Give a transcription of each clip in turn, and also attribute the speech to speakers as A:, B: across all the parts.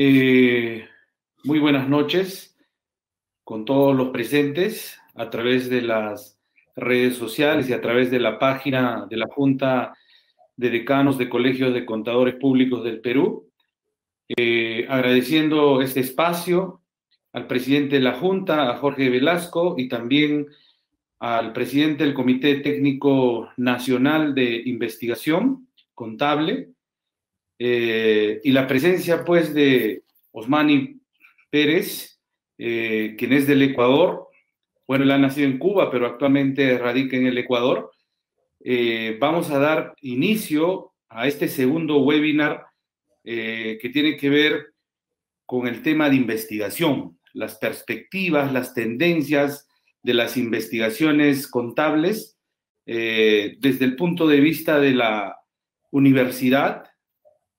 A: Eh, muy buenas noches con todos los presentes a través de las redes sociales y a través de la página de la Junta de Decanos de Colegios de Contadores Públicos del Perú. Eh, agradeciendo este espacio al presidente de la Junta, a Jorge Velasco, y también al presidente del Comité Técnico Nacional de Investigación Contable, eh, y la presencia, pues, de Osmani Pérez, eh, quien es del Ecuador. Bueno, él ha nacido en Cuba, pero actualmente radica en el Ecuador. Eh, vamos a dar inicio a este segundo webinar que tiene que ver con el tema de investigación, las perspectivas, las tendencias de las investigaciones contables desde el punto de vista de la universidad,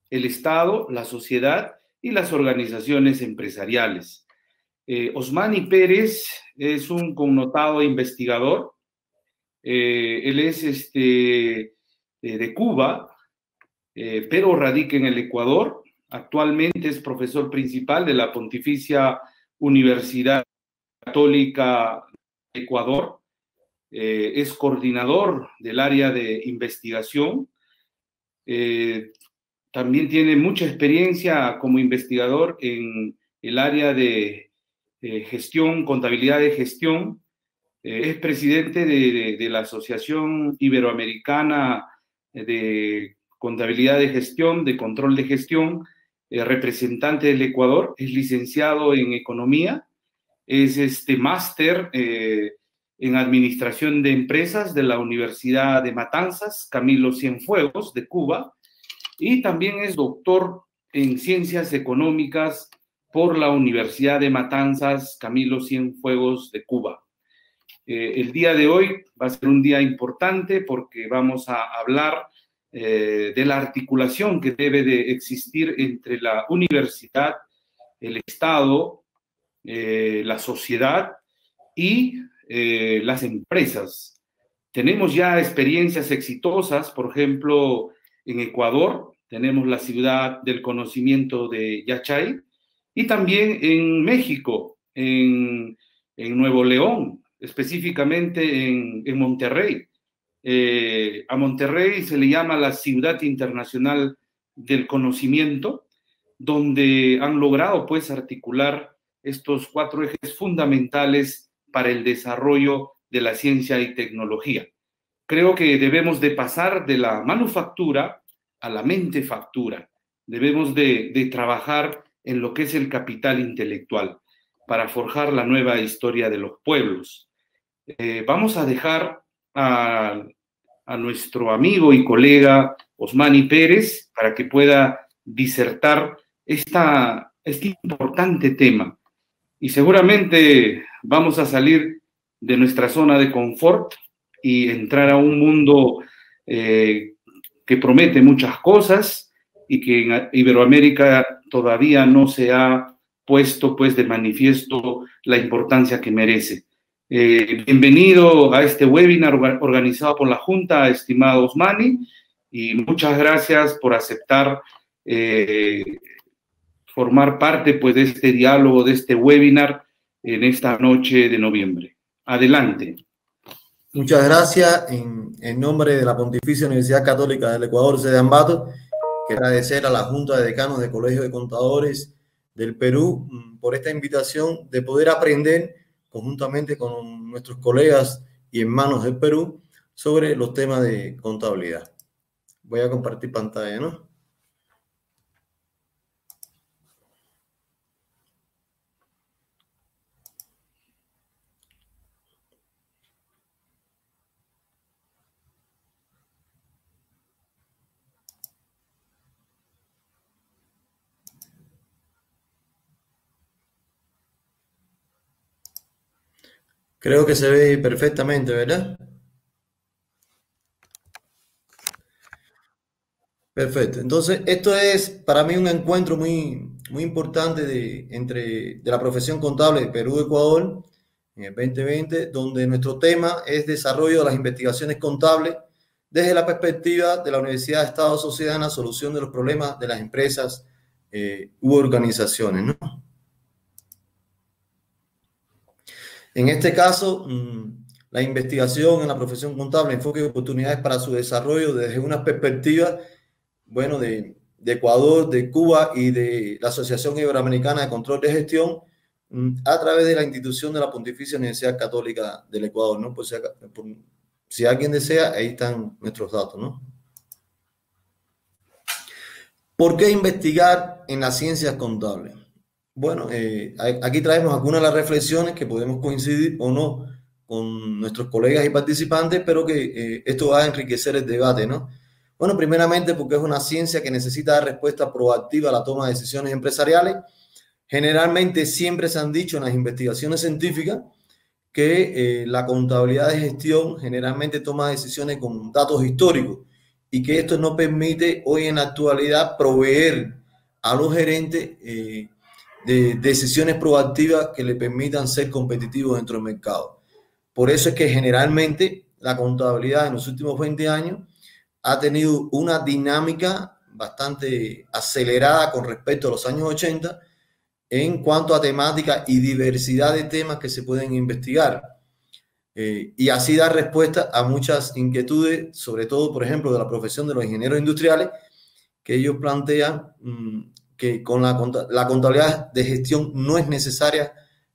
A: el Estado, la sociedad y las organizaciones empresariales. Eh, Osmani Pérez es un connotado investigador. Eh, él es este, eh, de Cuba, pero radica en el Ecuador. Actualmente es profesor principal de la Pontificia Universidad Católica de Ecuador. es coordinador del área de investigación. También tiene mucha experiencia como investigador en el área de gestión, contabilidad de gestión. Eh, es presidente de, la Asociación Iberoamericana de Contabilidad de Gestión, de Control de Gestión, eh, representante del Ecuador, es licenciado en Economía, es este máster eh, en Administración de Empresas de la Universidad de Matanzas, Camilo Cienfuegos, de Cuba, y también es doctor en Ciencias Económicas por la Universidad de Matanzas Camilo Cienfuegos de Cuba. Eh, el día de hoy va a ser un día importante porque vamos a hablar eh, de la articulación que debe de existir entre la universidad, el Estado, eh, la sociedad y las empresas. Tenemos ya experiencias exitosas, por ejemplo, en Ecuador, tenemos la ciudad del conocimiento de Yachay, y también en México, en, Nuevo León, específicamente en, Monterrey. Eh, a Monterrey se le llama la ciudad internacional del conocimiento, donde han logrado pues articular estos cuatro ejes fundamentales para el desarrollo de la ciencia y tecnología. Creo que debemos de pasar de la manufactura a la mente factura. Debemos de, trabajar en lo que es el capital intelectual para forjar la nueva historia de los pueblos. Eh, vamos a dejar a, nuestro amigo y colega Osmani Pérez para que pueda disertar esta, este importante tema. Y seguramente vamos a salir de nuestra zona de confort y entrar a un mundo eh, que promete muchas cosas y que en Iberoamérica todavía no se ha puesto pues de manifiesto la importancia que merece. Eh, bienvenido a este webinar organizado por la Junta, estimado Osmani, y muchas gracias por aceptar eh, formar parte pues de este diálogo, de este webinar en esta noche de noviembre. Adelante.
B: Muchas gracias. En, nombre de la Pontificia Universidad Católica del Ecuador, sede Ambato, quiero agradecer a la Junta de Decanos de Colegio de Contadores del Perú mm, por esta invitación de poder aprender conjuntamente con nuestros colegas y hermanos del Perú sobre los temas de contabilidad. Voy a compartir pantalla, ¿no? Creo que se ve perfectamente, ¿verdad? Perfecto. Entonces, esto es para mí un encuentro muy, muy importante de, entre, de la profesión contable de Perú-Ecuador, en el 2020, donde nuestro tema es desarrollo de las investigaciones contables desde la perspectiva de la Universidad de Estado Sociedad en la solución de los problemas de las empresas eh, u organizaciones. ¿no? En este caso, mm, la investigación en la profesión contable, enfoque y oportunidades para su desarrollo desde una perspectiva, bueno, de, Ecuador, de Cuba y de la Asociación Iberoamericana de Control de Gestión, mm, a través de la institución de la Pontificia Universidad Católica del Ecuador, ¿no? Pues si alguien desea, ahí están nuestros datos, ¿no? ¿Por qué investigar en las ciencias contables? Bueno, eh, aquí traemos algunas de las reflexiones que podemos coincidir o no con nuestros colegas y participantes, pero que eh, esto va a enriquecer el debate, ¿no? Bueno, primeramente porque es una ciencia que necesita dar respuesta proactiva a la toma de decisiones empresariales. Generalmente siempre se han dicho en las investigaciones científicas que eh, la contabilidad de gestión generalmente toma decisiones con datos históricos y que esto no permite hoy en la actualidad proveer a los gerentes eh, de decisiones proactivas que le permitan ser competitivos dentro del mercado. Por eso es que generalmente la contabilidad en los últimos 20 años ha tenido una dinámica bastante acelerada con respecto a los años 80 en cuanto a temática y diversidad de temas que se pueden investigar. Eh, y así dar respuesta a muchas inquietudes, sobre todo, por ejemplo, de la profesión de los ingenieros industriales, que ellos plantean mm, que con la, la contabilidad de gestión no es necesaria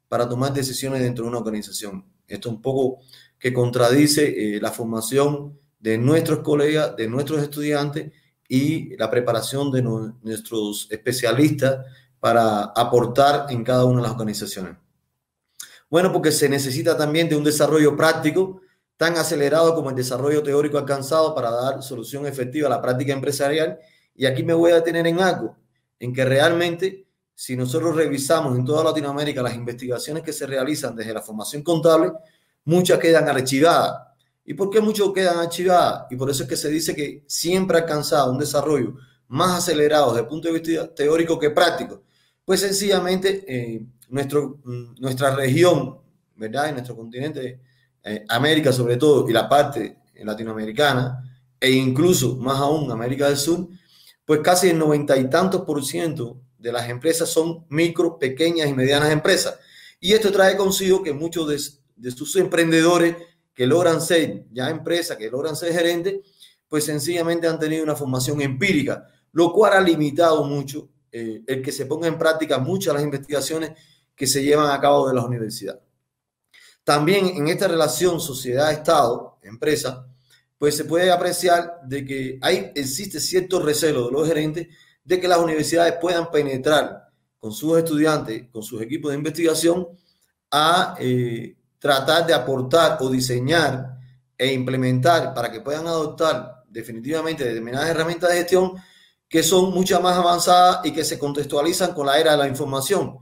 B: para tomar decisiones dentro de una organización. Esto un poco que contradice eh, la formación de nuestros colegas, de nuestros estudiantes y la preparación de nuestros especialistas para aportar en cada una de las organizaciones. Bueno, porque se necesita también de un desarrollo práctico tan acelerado como el desarrollo teórico alcanzado para dar solución efectiva a la práctica empresarial. Y aquí me voy a detener en algo, en que realmente si nosotros revisamos en toda Latinoamérica las investigaciones que se realizan desde la formación contable, muchas quedan archivadas. ¿Y por qué muchas quedan archivadas? Y por eso es que se dice que siempre ha alcanzado un desarrollo más acelerado desde el punto de vista teórico que práctico. Pues sencillamente eh, nuestro, mm, nuestra región, ¿verdad? En nuestro continente, eh, América sobre todo, y la parte latinoamericana, e incluso más aún América del Sur, pues casi el noventa y tantos por ciento de las empresas son micro, pequeñas y medianas empresas. Y esto trae consigo que muchos de, sus emprendedores que logran ser ya empresas, que logran ser gerentes, pues sencillamente han tenido una formación empírica, lo cual ha limitado mucho eh, el que se ponga en práctica muchas de las investigaciones que se llevan a cabo de las universidades. También en esta relación sociedad-estado, empresa, pues se puede apreciar de que hay, existe cierto recelo de los gerentes de que las universidades puedan penetrar con sus estudiantes, con sus equipos de investigación, a eh, tratar de aportar o diseñar e implementar para que puedan adoptar definitivamente determinadas herramientas de gestión que son mucho más avanzadas y que se contextualizan con la era de la información,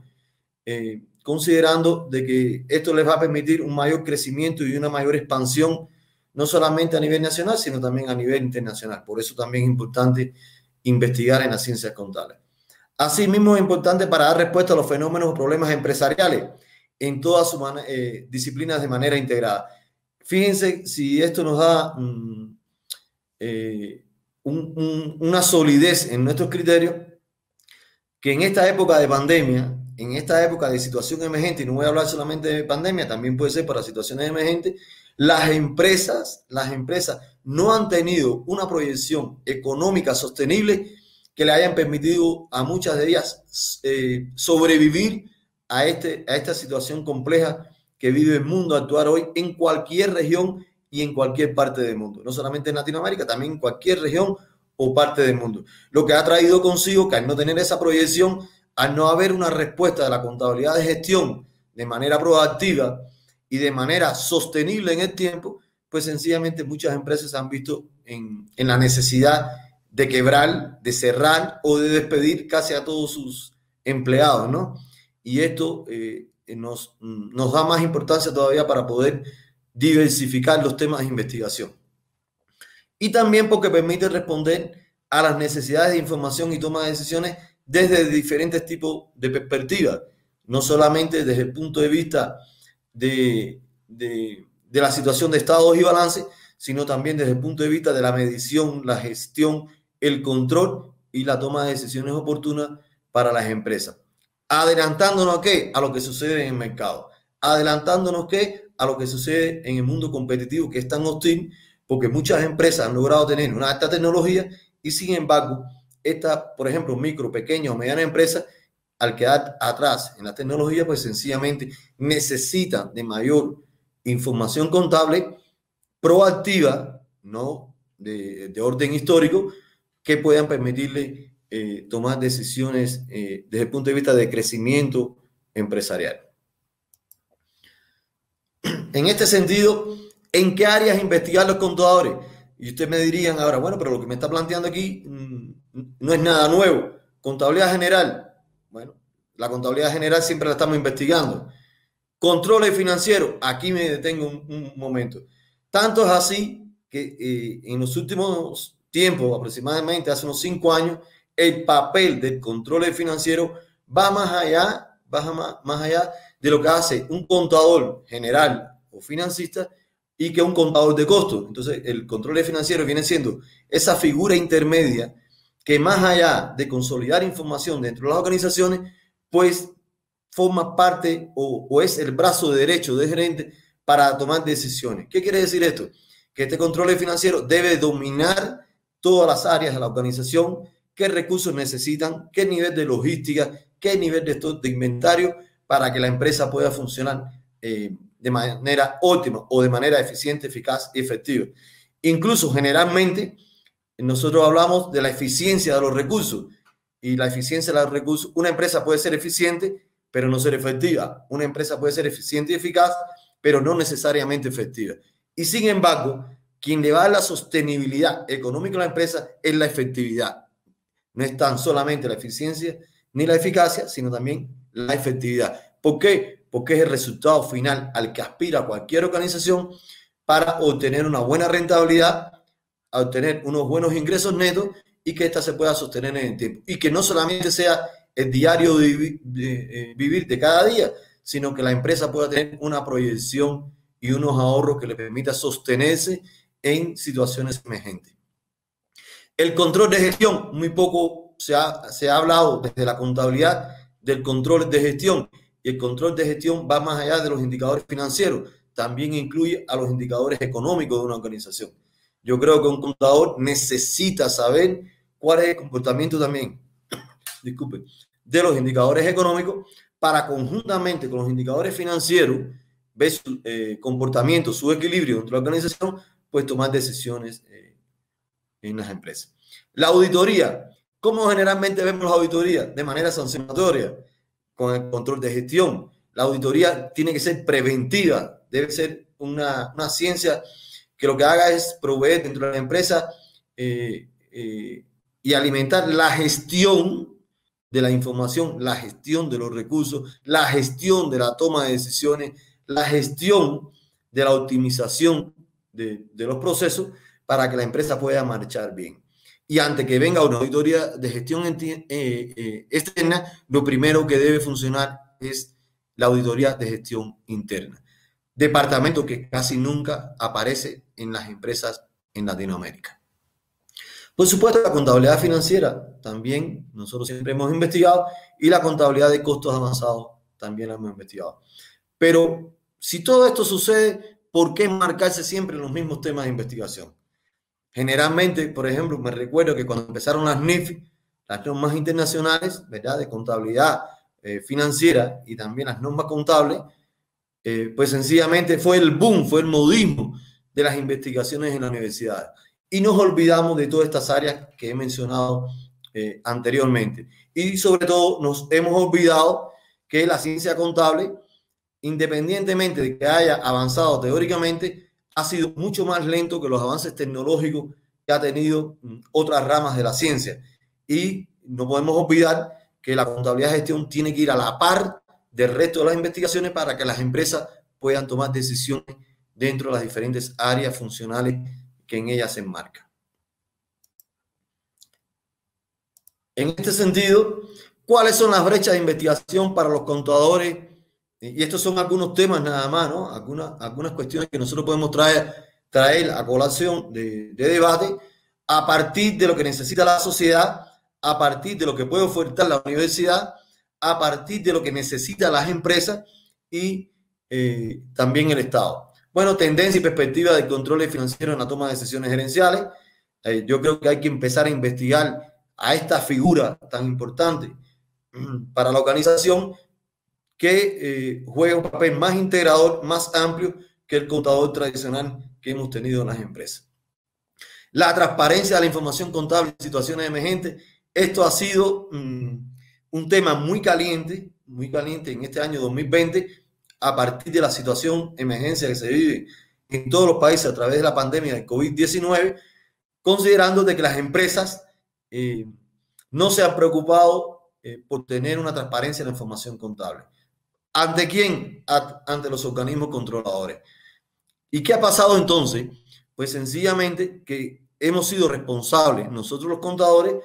B: eh, considerando de que esto les va a permitir un mayor crecimiento y una mayor expansión, no solamente a nivel nacional, sino también a nivel internacional. Por eso también es importante investigar en las ciencias contables. Asimismo, es importante para dar respuesta a los fenómenos o problemas empresariales en todas sus eh, disciplinas de manera integrada. Fíjense si esto nos da mm, eh, una solidez en nuestros criterios, que en esta época de pandemia, en esta época de situación emergente, y no voy a hablar solamente de pandemia, también puede ser para situaciones emergentes, las empresas, las empresas no han tenido una proyección económica sostenible que le hayan permitido a muchas de ellas eh, sobrevivir a, este, a esta situación compleja que vive el mundo actuar hoy en cualquier región y en cualquier parte del mundo, no solamente en Latinoamérica, también en cualquier región o parte del mundo. Lo que ha traído consigo que al no tener esa proyección, al no haber una respuesta de la contabilidad de gestión de manera proactiva y de manera sostenible en el tiempo, pues sencillamente muchas empresas han visto en, la necesidad de quebrar, de cerrar o de despedir casi a todos sus empleados, ¿no? Y esto eh, nos, nos da más importancia todavía para poder diversificar los temas de investigación. Y también porque permite responder a las necesidades de información y toma de decisiones desde diferentes tipos de perspectivas, no solamente desde el punto de vista de, de, de la situación de estados y balance, sino también desde el punto de vista de la medición, la gestión, el control y la toma de decisiones oportunas para las empresas. Adelantándonos a qué? A lo que sucede en el mercado. Adelantándonos qué? A lo que sucede en el mundo competitivo que es tan hostil, porque muchas empresas han logrado tener una alta tecnología y sin embargo, esta, por ejemplo, micro, pequeña o mediana empresa, al quedar atrás en la tecnología, pues sencillamente necesita de mayor información contable proactiva, ¿no? De, de orden histórico, que puedan permitirle eh, tomar decisiones eh, desde el punto de vista de crecimiento empresarial. En este sentido, ¿en qué áreas investigar los contadores? Y ustedes me dirían ahora, bueno, pero lo que me está planteando aquí mm, no es nada nuevo. Contabilidad general. Bueno, la contabilidad general siempre la estamos investigando. Controles financieros. Aquí me detengo un, momento. Tanto es así que eh, en los últimos tiempos, aproximadamente hace unos cinco años, el papel del control financiero va más allá, va más, allá de lo que hace un contador general o financista y que un contador de costos. Entonces, el control financiero viene siendo esa figura intermedia que más allá de consolidar información dentro de las organizaciones, pues forma parte o, es el brazo derecho de gerente para tomar decisiones. ¿Qué quiere decir esto? Que este control financiero debe dominar todas las áreas de la organización, qué recursos necesitan, qué nivel de logística, qué nivel de, de inventario para que la empresa pueda funcionar eh, de manera óptima o de manera eficiente, eficaz y efectiva. Incluso generalmente nosotros hablamos de la eficiencia de los recursos y la eficiencia de los recursos. Una empresa puede ser eficiente, pero no ser efectiva. Una empresa puede ser eficiente y eficaz, pero no necesariamente efectiva. Y sin embargo, quien le va a la sostenibilidad económica a la empresa es la efectividad. No es tan solamente la eficiencia ni la eficacia, sino también la efectividad. ¿Por qué? Porque es el resultado final al que aspira cualquier organización para obtener una buena rentabilidad, obtener unos buenos ingresos netos y que ésta se pueda sostener en el tiempo. Y que no solamente sea el diario de, eh, vivir de cada día, sino que la empresa pueda tener una proyección y unos ahorros que le permita sostenerse en situaciones emergentes. El control de gestión, muy poco se ha, se ha hablado desde la contabilidad del control de gestión y el control de gestión va más allá de los indicadores financieros, también incluye a los indicadores económicos de una organización. Yo creo que un contador necesita saber cuál es el comportamiento también, disculpe, de los indicadores económicos para conjuntamente con los indicadores financieros ver su eh, comportamiento, su equilibrio dentro de la organización, pues tomar decisiones eh, en las empresas. La auditoría. ¿Cómo generalmente vemos la auditoría? De manera sancionatoria, con el control de gestión. La auditoría tiene que ser preventiva, debe ser una, una ciencia que lo que haga es proveer dentro de la empresa eh, y alimentar la gestión de la información, la gestión de los recursos, la gestión de la toma de decisiones, la gestión de la optimización de, los procesos para que la empresa pueda marchar bien. Y antes que venga una auditoría de gestión eh, eh, externa, lo primero que debe funcionar es la auditoría de gestión interna. Departamento que casi nunca aparece en las empresas en Latinoamérica. Por supuesto, la contabilidad financiera también nosotros siempre hemos investigado y la contabilidad de costos avanzados también la hemos investigado. Pero si todo esto sucede, ¿por qué marcarse siempre en los mismos temas de investigación? Generalmente, por ejemplo, me recuerdo que cuando empezaron las NIF, las normas internacionales, ¿verdad? De contabilidad eh, financiera y también las normas contables, eh, pues sencillamente fue el boom, fue el modismo de las investigaciones en la universidad y nos olvidamos de todas estas áreas que he mencionado eh, anteriormente. Y sobre todo nos hemos olvidado que la ciencia contable, independientemente de que haya avanzado teóricamente, ha sido mucho más lento que los avances tecnológicos que ha tenido mm, otras ramas de la ciencia. Y no podemos olvidar que la contabilidad de gestión tiene que ir a la par del resto de las investigaciones para que las empresas puedan tomar decisiones dentro de las diferentes áreas funcionales que en ella se enmarca. En este sentido, ¿cuáles son las brechas de investigación para los contadores y estos son algunos temas nada más, ¿no? Algunas, cuestiones que nosotros podemos traer, traer a colación de, de debate a partir de lo que necesita la sociedad, a partir de lo que puede ofertar la universidad, a partir de lo que necesitan las empresas y eh, también el Estado. Bueno, tendencia y perspectiva del control financiero en la toma de decisiones gerenciales. Eh, yo creo que hay que empezar a investigar a esta figura tan importante para la organización que eh, juega un papel más integrador, más amplio que el contador tradicional que hemos tenido en las empresas. La transparencia de la información contable en situaciones emergentes. Esto ha sido mm, un tema muy caliente, muy caliente en este año 2020, a partir de la situación emergencia que se vive en todos los países a través de la pandemia del COVID-19, considerando de que las empresas eh, no se han preocupado eh, por tener una transparencia en la información contable. ¿Ante quién? Ante los organismos controladores. ¿Y qué ha pasado entonces? Pues sencillamente que hemos sido responsables, nosotros los contadores,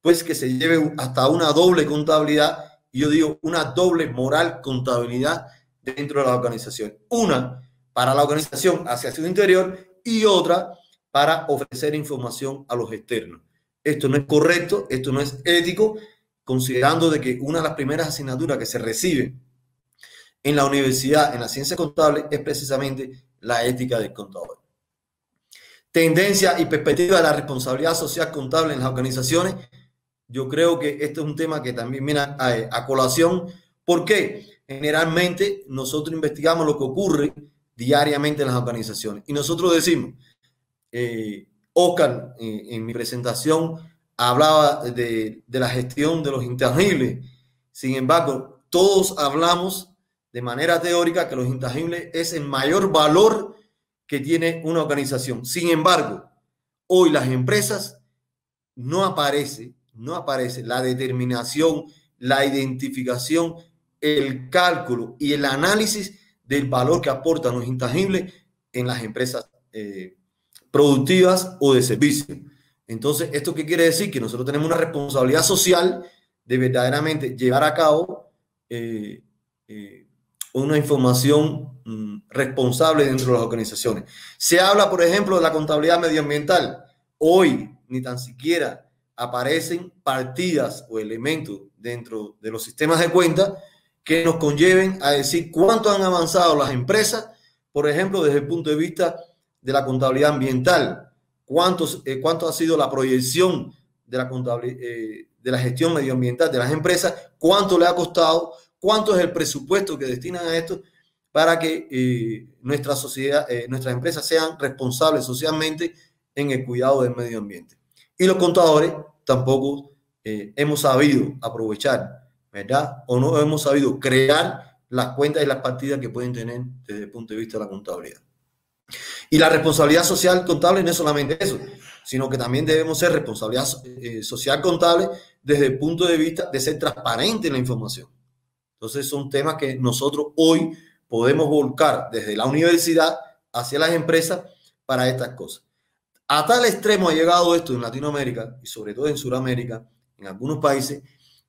B: pues que se lleve hasta una doble contabilidad, y yo digo una doble moral contabilidad dentro de la organización. Una para la organización hacia su interior y otra para ofrecer información a los externos. Esto no es correcto, esto no es ético, considerando de que una de las primeras asignaturas que se recibe en la universidad, en la ciencia contable, es precisamente la ética del contador. Tendencia y perspectiva de la responsabilidad social contable en las organizaciones. Yo creo que este es un tema que también viene a, colación. ¿Por qué? Generalmente nosotros investigamos lo que ocurre diariamente en las organizaciones y nosotros decimos, eh, Oscar eh, en mi presentación hablaba de, de la gestión de los intangibles. Sin embargo, todos hablamos de manera teórica que los intangibles es el mayor valor que tiene una organización. Sin embargo, hoy las empresas no aparece, no aparece la determinación, la identificación, el cálculo y el análisis del valor que aportan los intangibles en las empresas eh, productivas o de servicio. Entonces, ¿esto qué quiere decir? Que nosotros tenemos una responsabilidad social de verdaderamente llevar a cabo eh, eh, una información mm, responsable dentro de las organizaciones. Se habla, por ejemplo, de la contabilidad medioambiental. Hoy ni tan siquiera aparecen partidas o elementos dentro de los sistemas de cuenta que nos conlleven a decir cuánto han avanzado las empresas, por ejemplo, desde el punto de vista de la contabilidad ambiental, cuántos, eh, cuánto ha sido la proyección de la, eh, de la gestión medioambiental de las empresas, cuánto le ha costado, cuánto es el presupuesto que destinan a esto para que eh, nuestra sociedad, nuestras empresas sean responsables socialmente en el cuidado del medio ambiente. Y los contadores tampoco hemos sabido aprovechar, ¿verdad? O no hemos sabido crear las cuentas y las partidas que pueden tener desde el punto de vista de la contabilidad. Y la responsabilidad social contable no es solamente eso, sino que también debemos ser responsabilidad social contable desde el punto de vista de ser transparente en la información. Entonces son temas que nosotros hoy podemos volcar desde la universidad hacia las empresas para estas cosas. A tal extremo ha llegado esto en Latinoamérica y sobre todo en Sudamérica, en algunos países,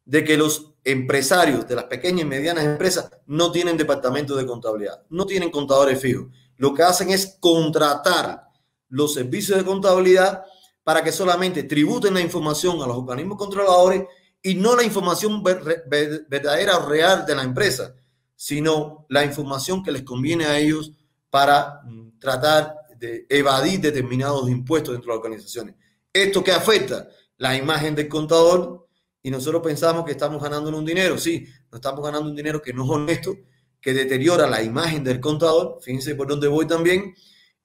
B: de que los empresarios de las pequeñas y medianas empresas no tienen departamento de contabilidad, no tienen contadores fijos. Lo que hacen es contratar los servicios de contabilidad para que solamente tributen la información a los organismos controladores y no la información verdadera o real de la empresa, sino la información que les conviene a ellos para mm, tratar de evadir determinados impuestos dentro de las organizaciones. ¿Esto qué afecta? La imagen del contador y nosotros pensamos que estamos ganando un dinero. Sí, no estamos ganando un dinero que no es honesto, que deteriora la imagen del contador, fíjense por dónde voy también,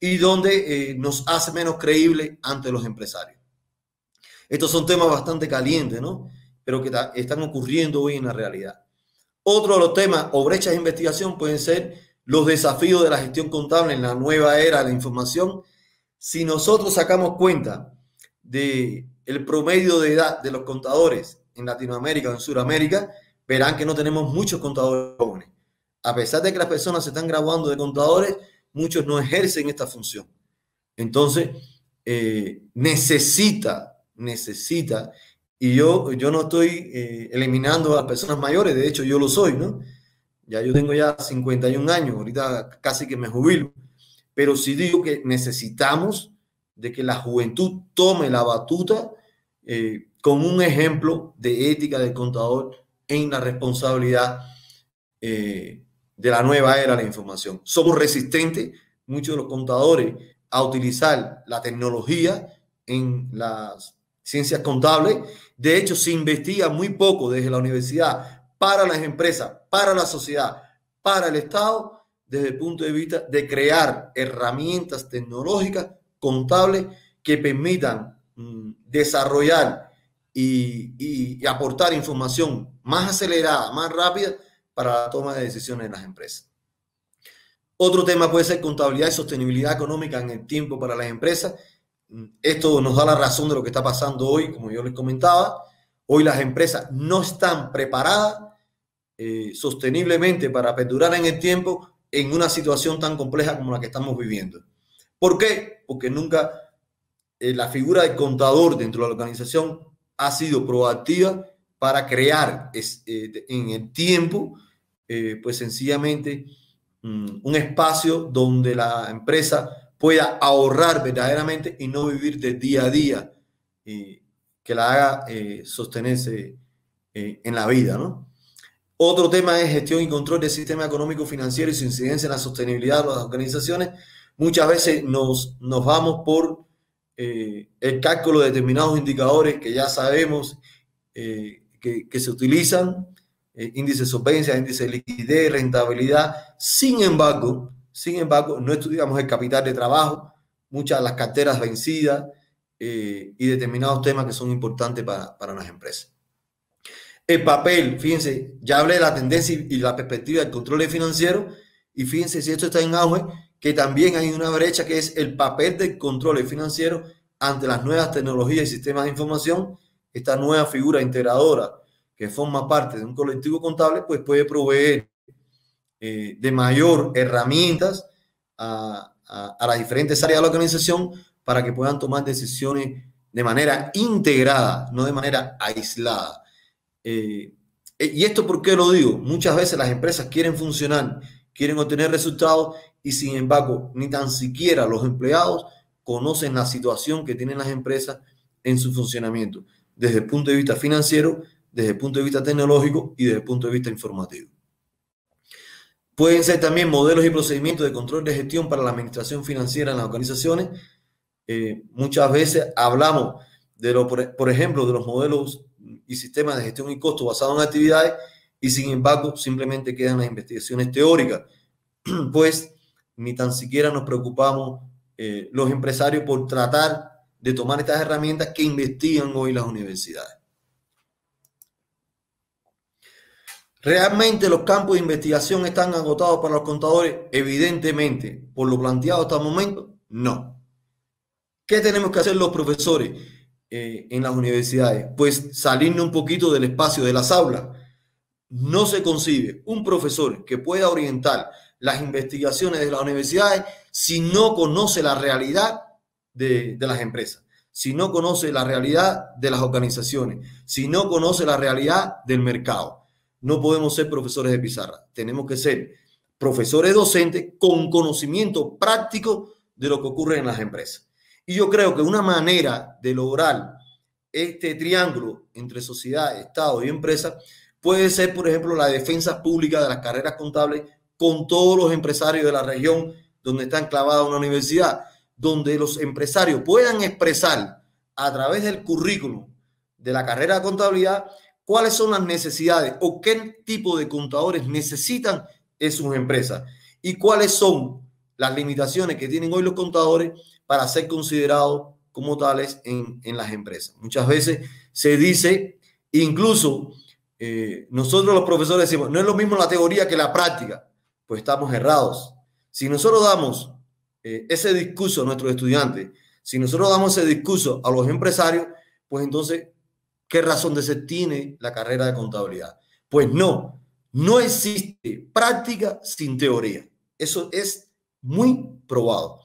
B: y donde eh, nos hace menos creíble ante los empresarios. Estos son temas bastante calientes, ¿no? pero que están ocurriendo hoy en la realidad. Otro de los temas o brechas de investigación pueden ser los desafíos de la gestión contable en la nueva era de la información. Si nosotros sacamos cuenta de el promedio de edad de los contadores en Latinoamérica o en Sudamérica, verán que no tenemos muchos contadores jóvenes. A pesar de que las personas se están graduando de contadores, muchos no ejercen esta función. Entonces, eh, necesita, necesita y yo, yo no estoy eh, eliminando a las personas mayores, de hecho yo lo soy, ¿no? ya yo tengo ya 51 años, ahorita casi que me jubilo, pero sí digo que necesitamos de que la juventud tome la batuta eh, con un ejemplo de ética del contador en la responsabilidad eh, de la nueva era de la información. Somos resistentes, muchos de los contadores, a utilizar la tecnología en las ciencias contables. De hecho, se investiga muy poco desde la universidad para las empresas, para la sociedad, para el Estado, desde el punto de vista de crear herramientas tecnológicas contables que permitan mm, desarrollar y, aportar información más acelerada, más rápida para la toma de decisiones en las empresas. Otro tema puede ser contabilidad y sostenibilidad económica en el tiempo para las empresas. Esto nos da la razón de lo que está pasando hoy, como yo les comentaba. Hoy las empresas no están preparadas eh, sosteniblemente para perdurar en el tiempo en una situación tan compleja como la que estamos viviendo. ¿Por qué? Porque nunca eh, la figura del contador dentro de la organización ha sido proactiva para crear eh, en el tiempo, eh, pues sencillamente mm, un espacio donde la empresa pueda ahorrar verdaderamente y no vivir de día a día, que la haga sostenerse en la vida. Otro tema es gestión y control del sistema económico financiero y su incidencia en la sostenibilidad de las organizaciones. Muchas veces nos, nos vamos por eh, el cálculo de determinados indicadores que ya sabemos eh, que, se utilizan, eh, índice de solvencia, índice de liquidez, rentabilidad. Sin embargo, sin embargo, no estudiamos el capital de trabajo, muchas de las carteras vencidas y determinados temas que son importantes para, para las empresas. El papel, fíjense, ya hablé de la tendencia y la perspectiva del control financiero y fíjense si esto está en auge, que también hay una brecha que es el papel del control financiero ante las nuevas tecnologías y sistemas de información. Esta nueva figura integradora que forma parte de un colectivo contable, pues puede proveer eh, de mayor herramientas a, las diferentes áreas de la organización para que puedan tomar decisiones de manera integrada, no de manera aislada. Eh, y esto, ¿por qué lo digo? Muchas veces las empresas quieren funcionar, quieren obtener resultados y sin embargo, ni tan siquiera los empleados conocen la situación que tienen las empresas en su funcionamiento, desde el punto de vista financiero, desde el punto de vista tecnológico y desde el punto de vista informativo. Pueden ser también modelos y procedimientos de control de gestión para la administración financiera en las organizaciones. Eh, muchas veces hablamos de lo, por, ejemplo, de los modelos y sistemas de gestión y costo basados en actividades y sin embargo simplemente quedan las investigaciones teóricas, pues ni tan siquiera nos preocupamos eh, los empresarios por tratar de tomar estas herramientas que investigan hoy las universidades. ¿Realmente los campos de investigación están agotados para los contadores? Evidentemente, por lo planteado hasta el momento, no. ¿Qué tenemos que hacer los profesores eh, en las universidades? Pues salirnos un poquito del espacio de las aulas. No se concibe un profesor que pueda orientar las investigaciones de las universidades si no conoce la realidad de, las empresas, si no conoce la realidad de las organizaciones, si no conoce la realidad del mercado. No podemos ser profesores de pizarra, tenemos que ser profesores docentes con conocimiento práctico de lo que ocurre en las empresas. Y yo creo que una manera de lograr este triángulo entre sociedad, Estado y empresa puede ser, por ejemplo, la defensa pública de las carreras contables con todos los empresarios de la región donde está enclavada una universidad, donde los empresarios puedan expresar a través del currículum de la carrera de contabilidad cuáles son las necesidades o qué tipo de contadores necesitan en sus empresas y cuáles son las limitaciones que tienen hoy los contadores para ser considerados como tales en, las empresas. Muchas veces se dice, incluso eh, nosotros los profesores decimos, no es lo mismo la teoría que la práctica pues estamos errados. Si nosotros damos eh, ese discurso a nuestros estudiantes, si nosotros damos ese discurso a los empresarios, pues entonces, ¿qué razón de ser tiene la carrera de contabilidad? Pues no, no existe práctica sin teoría. Eso es muy probado.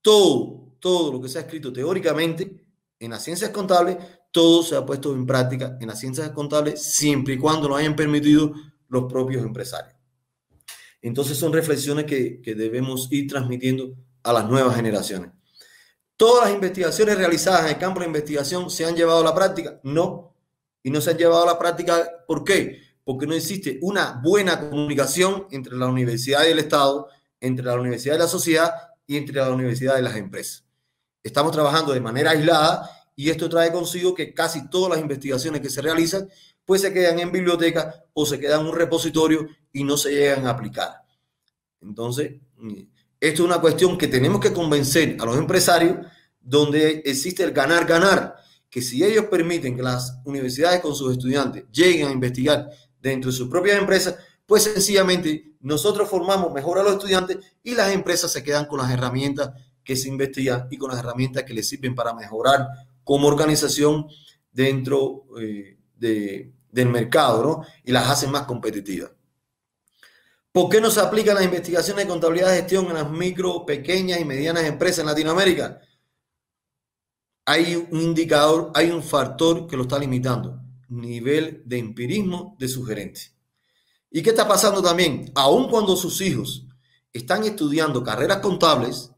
B: Todo, todo lo que se ha escrito teóricamente en las ciencias contables, todo se ha puesto en práctica en las ciencias contables siempre y cuando lo hayan permitido los propios empresarios. Entonces son reflexiones que, debemos ir transmitiendo a las nuevas generaciones. ¿Todas las investigaciones realizadas en el campo de investigación se han llevado a la práctica? No. Y no se han llevado a la práctica, ¿por qué? Porque no existe una buena comunicación entre la universidad y el Estado, entre la universidad y la sociedad y entre la universidad y las empresas. Estamos trabajando de manera aislada y esto trae consigo que casi todas las investigaciones que se realizan pues se quedan en biblioteca o se quedan en un repositorio y no se llegan a aplicar. Entonces, esto es una cuestión que tenemos que convencer a los empresarios donde existe el ganar-ganar, que si ellos permiten que las universidades con sus estudiantes lleguen a investigar dentro de sus propias empresas, pues sencillamente nosotros formamos mejor a los estudiantes y las empresas se quedan con las herramientas que se investigan y con las herramientas que les sirven para mejorar como organización dentro eh, de, del mercado, ¿no? Y las hacen más competitivas. ¿Por qué no se aplican las investigaciones de contabilidad de gestión en las micro, pequeñas y medianas empresas en Latinoamérica? Hay un indicador, hay un factor que lo está limitando, nivel de empirismo de su gerente. ¿Y qué está pasando también? Aun cuando sus hijos están estudiando carreras contables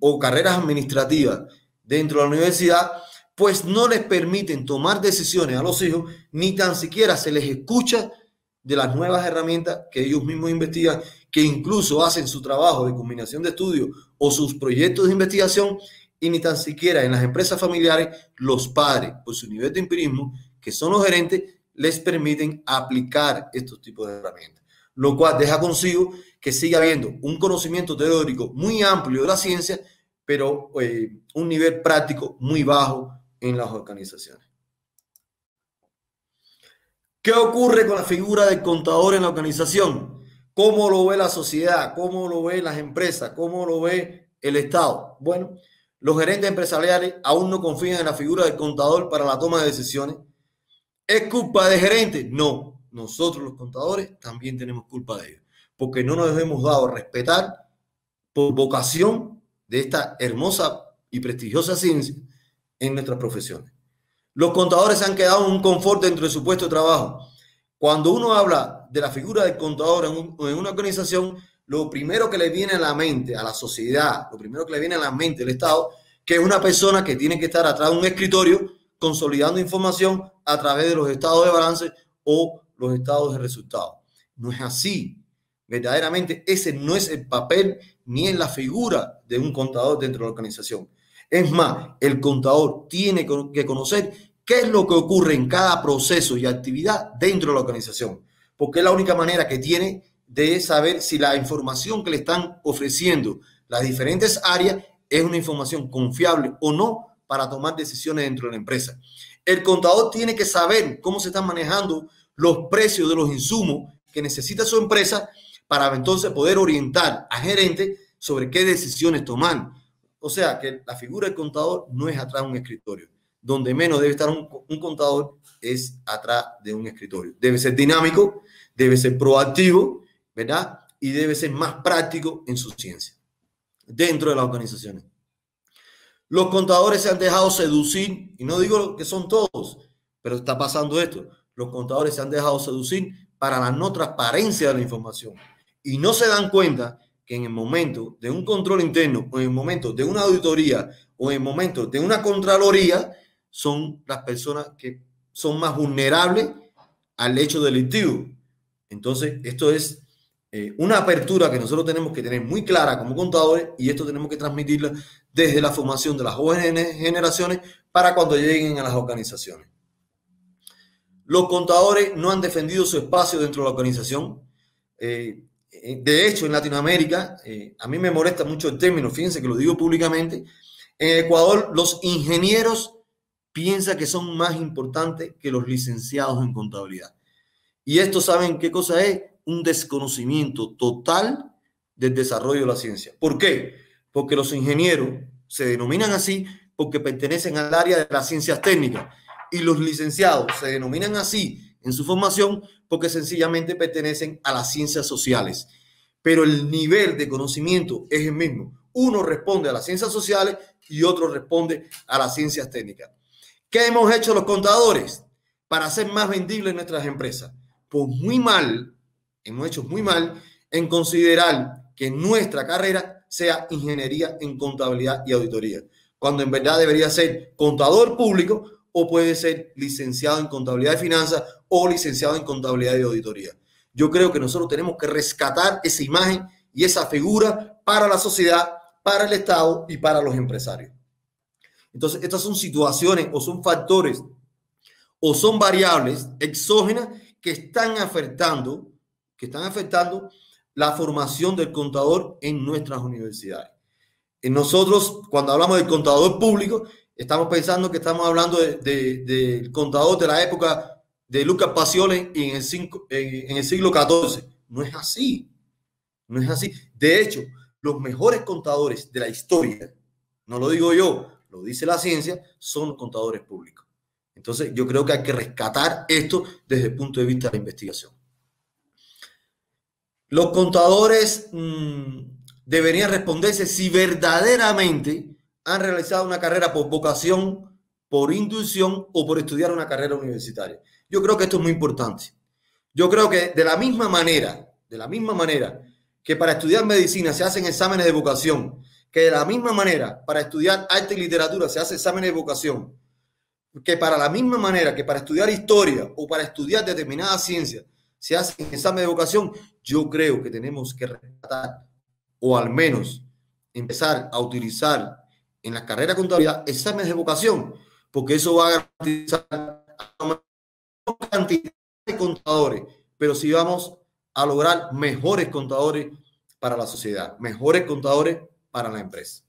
B: o carreras administrativas dentro de la universidad, pues no les permiten tomar decisiones a los hijos, ni tan siquiera se les escucha de las nuevas herramientas que ellos mismos investigan, que incluso hacen su trabajo de combinación de estudio o sus proyectos de investigación, y ni tan siquiera en las empresas familiares los padres, por su nivel de empirismo, que son los gerentes, les permiten aplicar estos tipos de herramientas, lo cual deja consigo que siga habiendo un conocimiento teórico muy amplio de la ciencia, pero eh, un nivel práctico muy bajo en las organizaciones. ¿Qué ocurre con la figura del contador en la organización? ¿Cómo lo ve la sociedad? ¿Cómo lo ven las empresas? ¿Cómo lo ve el Estado? Bueno, los gerentes empresariales aún no confían en la figura del contador para la toma de decisiones. ¿Es culpa de gerentes? No, nosotros los contadores también tenemos culpa de ellos, porque no nos hemos dado a respetar por vocación de esta hermosa y prestigiosa ciencia en nuestras profesiones. Los contadores se han quedado en un confort dentro de su puesto de trabajo. Cuando uno habla de la figura del contador en, una organización, lo primero que le viene a la mente, a la sociedad, lo primero que le viene a la mente al Estado, que es una persona que tiene que estar atrás de un escritorio consolidando información a través de los estados de balance o los estados de resultados. No es así. Verdaderamente ese no es el papel ni es la figura de un contador dentro de la organización. Es más, el contador tiene que conocer qué es lo que ocurre en cada proceso y actividad dentro de la organización, porque es la única manera que tiene de saber si la información que le están ofreciendo las diferentes áreas es una información confiable o no para tomar decisiones dentro de la empresa. El contador tiene que saber cómo se están manejando los precios de los insumos que necesita su empresa para entonces poder orientar a gerente sobre qué decisiones tomar. O sea que la figura del contador no es atrás de un escritorio. Donde menos debe estar un, contador es atrás de un escritorio. Debe ser dinámico, debe ser proactivo, ¿verdad? Y debe ser más práctico en su ciencia dentro de las organizaciones. Los contadores se han dejado seducir, y no digo que son todos, pero está pasando esto. Los contadores se han dejado seducir para la no transparencia de la información y no se dan cuenta que en el momento de un control interno o en el momento de una auditoría o en el momento de una contraloría son las personas que son más vulnerables al hecho delictivo. Entonces, esto es eh, una apertura que nosotros tenemos que tener muy clara como contadores y esto tenemos que transmitirla desde la formación de las jóvenes generaciones para cuando lleguen a las organizaciones. Los contadores no han defendido su espacio dentro de la organización. Eh, eh, de hecho, en Latinoamérica, a mí me molesta mucho el término, fíjense que lo digo públicamente, en Ecuador los ingenieros piensan que son más importantes que los licenciados en contabilidad. Y esto, ¿saben qué cosa es? Un desconocimiento total del desarrollo de la ciencia. ¿Por qué? Porque los ingenieros se denominan así porque pertenecen al área de las ciencias técnicas y los licenciados se denominan así en su formación porque sencillamente pertenecen a las ciencias sociales. Pero el nivel de conocimiento es el mismo. Uno responde a las ciencias sociales y otro responde a las ciencias técnicas. ¿Qué hemos hecho los contadores para hacer más vendibles nuestras empresas? Pues muy mal, hemos hecho muy mal en considerar que nuestra carrera sea ingeniería en contabilidad y auditoría, cuando en verdad debería ser contador público o puede ser licenciado en contabilidad de finanzas o licenciado en contabilidad y auditoría. Yo creo que nosotros tenemos que rescatar esa imagen y esa figura para la sociedad, para el Estado y para los empresarios. Entonces, estas son situaciones o son factores o son variables exógenas que están afectando, que están afectando la formación del contador en nuestras universidades. En nosotros, cuando hablamos del contador público, estamos pensando que estamos hablando del de, contador de la época de Lucas Pasiones en en el siglo XIV. No es así. No es así. De hecho, los mejores contadores de la historia, no lo digo yo, lo dice la ciencia, son contadores públicos. Entonces, yo creo que hay que rescatar esto desde el punto de vista de la investigación. Los contadores mmm, deberían responderse si verdaderamente han realizado una carrera por vocación, por inducción o por estudiar una carrera universitaria. Yo creo que esto es muy importante. Yo creo que de la misma manera, de la misma manera que para estudiar medicina se hacen exámenes de vocación, que de la misma manera para estudiar arte y literatura se hacen exámenes de vocación, que para la misma manera que para estudiar historia o para estudiar determinada ciencia se hacen exámenes de vocación, yo creo que tenemos que rescatar o al menos empezar a utilizar en la carrera de contabilidad exámenes de vocación, porque eso va a garantizar cantidad de contadores, pero si vamos a lograr mejores contadores para la sociedad, mejores contadores para la empresa.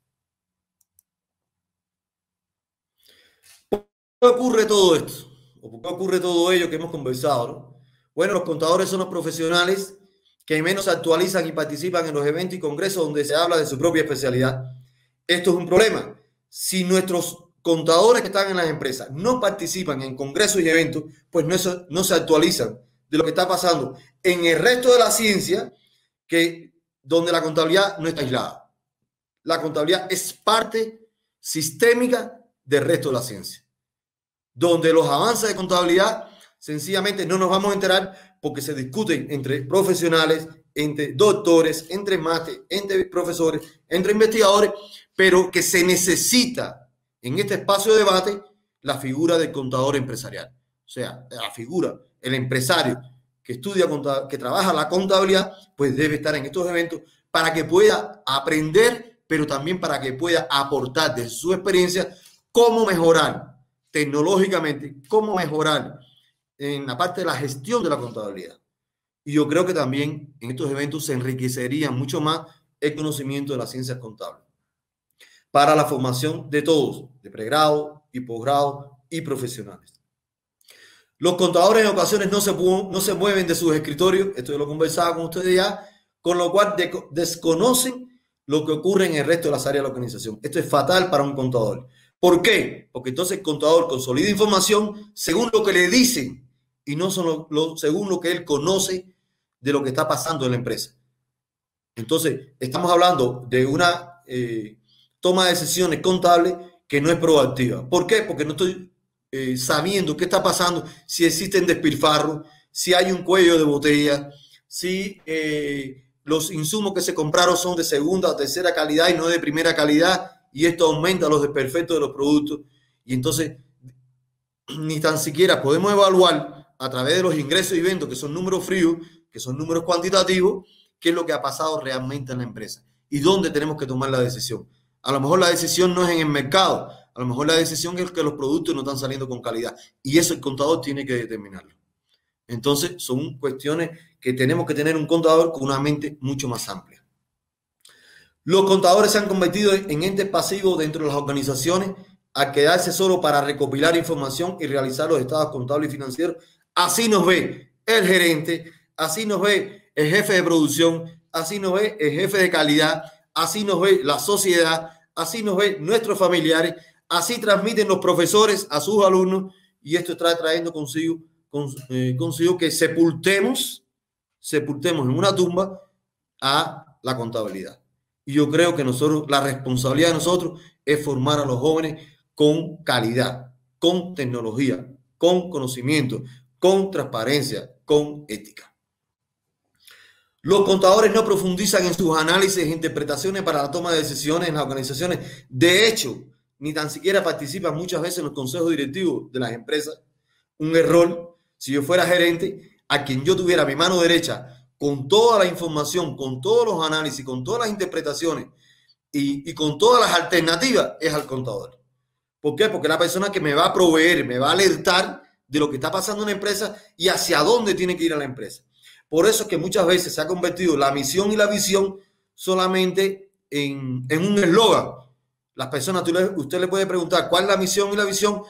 B: ¿Por qué ocurre todo esto? ¿O por qué ocurre todo ello que hemos conversado? Bueno, los contadores son los profesionales que menos actualizan y participan en los eventos y congresos donde se habla de su propia especialidad. Esto es un problema. Si nuestros contadores que están en las empresas no participan en congresos y eventos, pues no, no se actualizan de lo que está pasando en el resto de la ciencia, que donde la contabilidad no está aislada. La contabilidad es parte sistémica del resto de la ciencia. Donde los avances de contabilidad sencillamente no nos vamos a enterar porque se discuten entre profesionales, entre doctores, entre mate, entre profesores, entre investigadores, pero que se necesita en este espacio de debate la figura del contador empresarial. O sea, la figura el empresario que estudia, que trabaja la contabilidad, pues debe estar en estos eventos para que pueda aprender, pero también para que pueda aportar de su experiencia cómo mejorar tecnológicamente, cómo mejorar en la parte de la gestión de la contabilidad. Y yo creo que también en estos eventos se enriquecería mucho más el conocimiento de las ciencias contables para la formación de todos, de pregrado y posgrado y profesionales. Los contadores en ocasiones no se, no se mueven de sus escritorios, esto yo lo conversaba con ustedes ya, con lo cual desconocen lo que ocurre en el resto de las áreas de la organización. Esto es fatal para un contador. ¿Por qué? Porque entonces el contador consolida información según lo que le dicen y no solo lo, según lo que él conoce de lo que está pasando en la empresa. Entonces, estamos hablando de una eh, toma de decisiones contables que no es proactiva. ¿Por qué? Porque no estoy eh, sabiendo qué está pasando, si existen despilfarros, si hay un cuello de botella, si eh, los insumos que se compraron son de segunda o tercera calidad y no de primera calidad, y esto aumenta los desperfectos de los productos. Y entonces, ni tan siquiera podemos evaluar a través de los ingresos y ventas, que son números fríos, que son números cuantitativos, qué es lo que ha pasado realmente en la empresa y dónde tenemos que tomar la decisión. A lo mejor la decisión no es en el mercado, a lo mejor la decisión es que los productos no están saliendo con calidad y eso el contador tiene que determinarlo. Entonces, son cuestiones que tenemos que tener un contador con una mente mucho más amplia. Los contadores se han convertido en entes pasivos dentro de las organizaciones a quedarse solo para recopilar información y realizar los estados contables y financieros. Así nos ve el gerente, así nos ve el jefe de producción, así nos ve el jefe de calidad, así nos ve la sociedad, así nos ve nuestros familiares, Así transmiten los profesores a sus alumnos y esto está trayendo consigo, eh, consigo que sepultemos, sepultemos en una tumba a la contabilidad. Y yo creo que nosotros, la responsabilidad de nosotros es formar a los jóvenes con calidad, con tecnología, con conocimiento, con transparencia, con ética. Los contadores no profundizan en sus análisis e interpretaciones para la toma de decisiones en las organizaciones. De hecho, ni tan siquiera participan muchas veces en los consejos directivos de las empresas. Un error, si yo fuera gerente, a quien yo tuviera mi mano derecha con toda la información, con todos los análisis, con todas las interpretaciones y, con todas las alternativas, es al contador. ¿Por qué? Porque la persona que me va a proveer, me va a alertar de lo que está pasando en la empresa y hacia dónde tiene que ir a la empresa. Por eso es que muchas veces se ha convertido la misión y la visión solamente en, un eslogan. Las personas, usted le puede preguntar cuál es la misión y la visión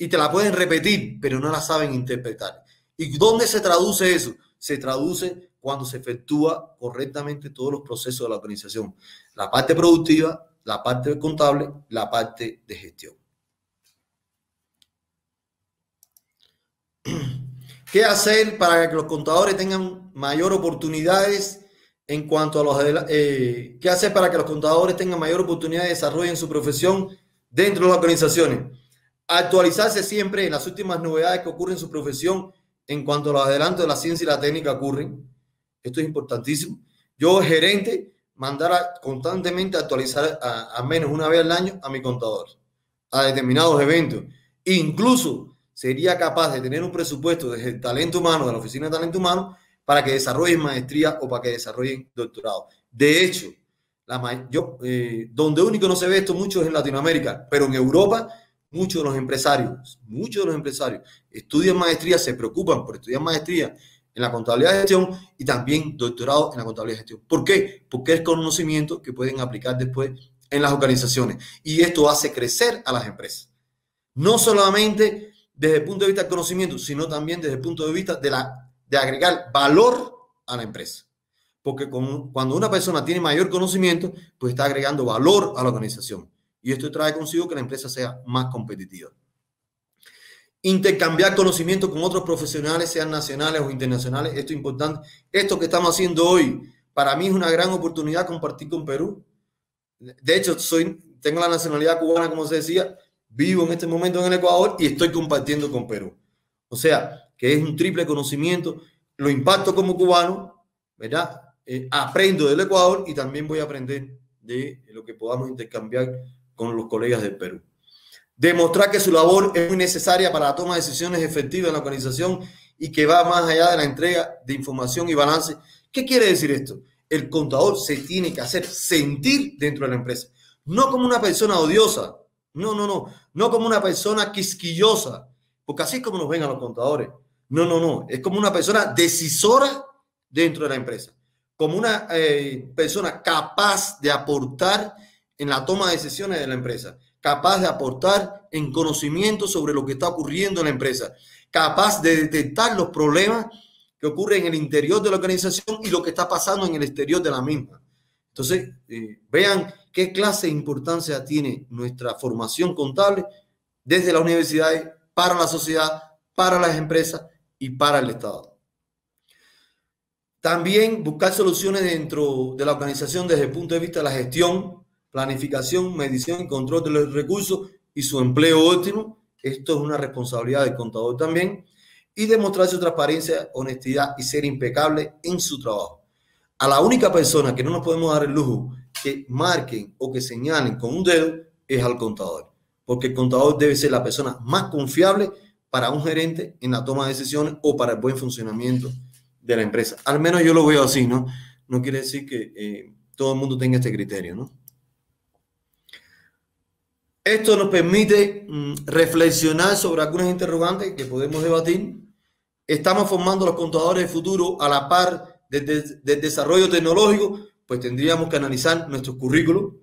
B: y te la pueden repetir, pero no la saben interpretar. ¿Y dónde se traduce eso? Se traduce cuando se efectúa correctamente todos los procesos de la organización. La parte productiva, la parte contable, la parte de gestión. ¿Qué hacer para que los contadores tengan mayor oportunidades en cuanto a los... Eh, ¿Qué hacer para que los contadores tengan mayor oportunidad de desarrollo en su profesión dentro de las organizaciones? Actualizarse siempre en las últimas novedades que ocurren en su profesión en cuanto a los adelantos de la ciencia y la técnica ocurren. Esto es importantísimo. Yo, gerente, mandar constantemente actualizar a, menos una vez al año a mi contador, a determinados eventos. Incluso sería capaz de tener un presupuesto de talento humano, de la Oficina de Talento Humano, para que desarrollen maestría o para que desarrollen doctorado. De hecho, la, yo, eh, donde único no se ve esto mucho es en Latinoamérica, pero en Europa muchos de los empresarios, muchos de los empresarios estudian maestría, se preocupan por estudiar maestría en la contabilidad de gestión y también doctorado en la contabilidad de gestión. ¿Por qué? Porque es conocimiento que pueden aplicar después en las organizaciones y esto hace crecer a las empresas. No solamente desde el punto de vista del conocimiento, sino también desde el punto de vista de, la, de agregar valor a la empresa. Porque cuando una persona tiene mayor conocimiento, pues está agregando valor a la organización. Y esto trae consigo que la empresa sea más competitiva. Intercambiar conocimiento con otros profesionales, sean nacionales o internacionales, esto es importante. Esto que estamos haciendo hoy, para mí es una gran oportunidad compartir con Perú. De hecho, soy, tengo la nacionalidad cubana, como se decía, vivo en este momento en el Ecuador y estoy compartiendo con Perú. O sea, que es un triple conocimiento, lo impacto como cubano, ¿verdad? Eh, aprendo del Ecuador y también voy a aprender de lo que podamos intercambiar con los colegas del Perú. Demostrar que su labor es muy necesaria para la toma de decisiones efectivas en la organización y que va más allá de la entrega de información y balance. ¿Qué quiere decir esto? El contador se tiene que hacer sentir dentro de la empresa, no como una persona odiosa, no, no, no. No como una persona quisquillosa, porque así es como nos ven a los contadores. No, no, no. Es como una persona decisora dentro de la empresa. Como una eh, persona capaz de aportar en la toma de decisiones de la empresa. Capaz de aportar en conocimiento sobre lo que está ocurriendo en la empresa. Capaz de detectar los problemas que ocurren en el interior de la organización y lo que está pasando en el exterior de la misma. Entonces, eh, vean qué clase de importancia tiene nuestra formación contable desde las universidades para la sociedad, para las empresas y para el Estado. También buscar soluciones dentro de la organización desde el punto de vista de la gestión, planificación, medición y control de los recursos y su empleo óptimo. Esto es una responsabilidad del contador también. Y demostrar su transparencia, honestidad y ser impecable en su trabajo. A la única persona que no nos podemos dar el lujo que marquen o que señalen con un dedo es al contador, porque el contador debe ser la persona más confiable para un gerente en la toma de decisiones o para el buen funcionamiento de la empresa. Al menos yo lo veo así, ¿no? No quiere decir que eh, todo el mundo tenga este criterio, ¿no? Esto nos permite mm, reflexionar sobre algunas interrogantes que podemos debatir. Estamos formando los contadores de futuro a la par del desarrollo tecnológico pues tendríamos que analizar nuestros currículos,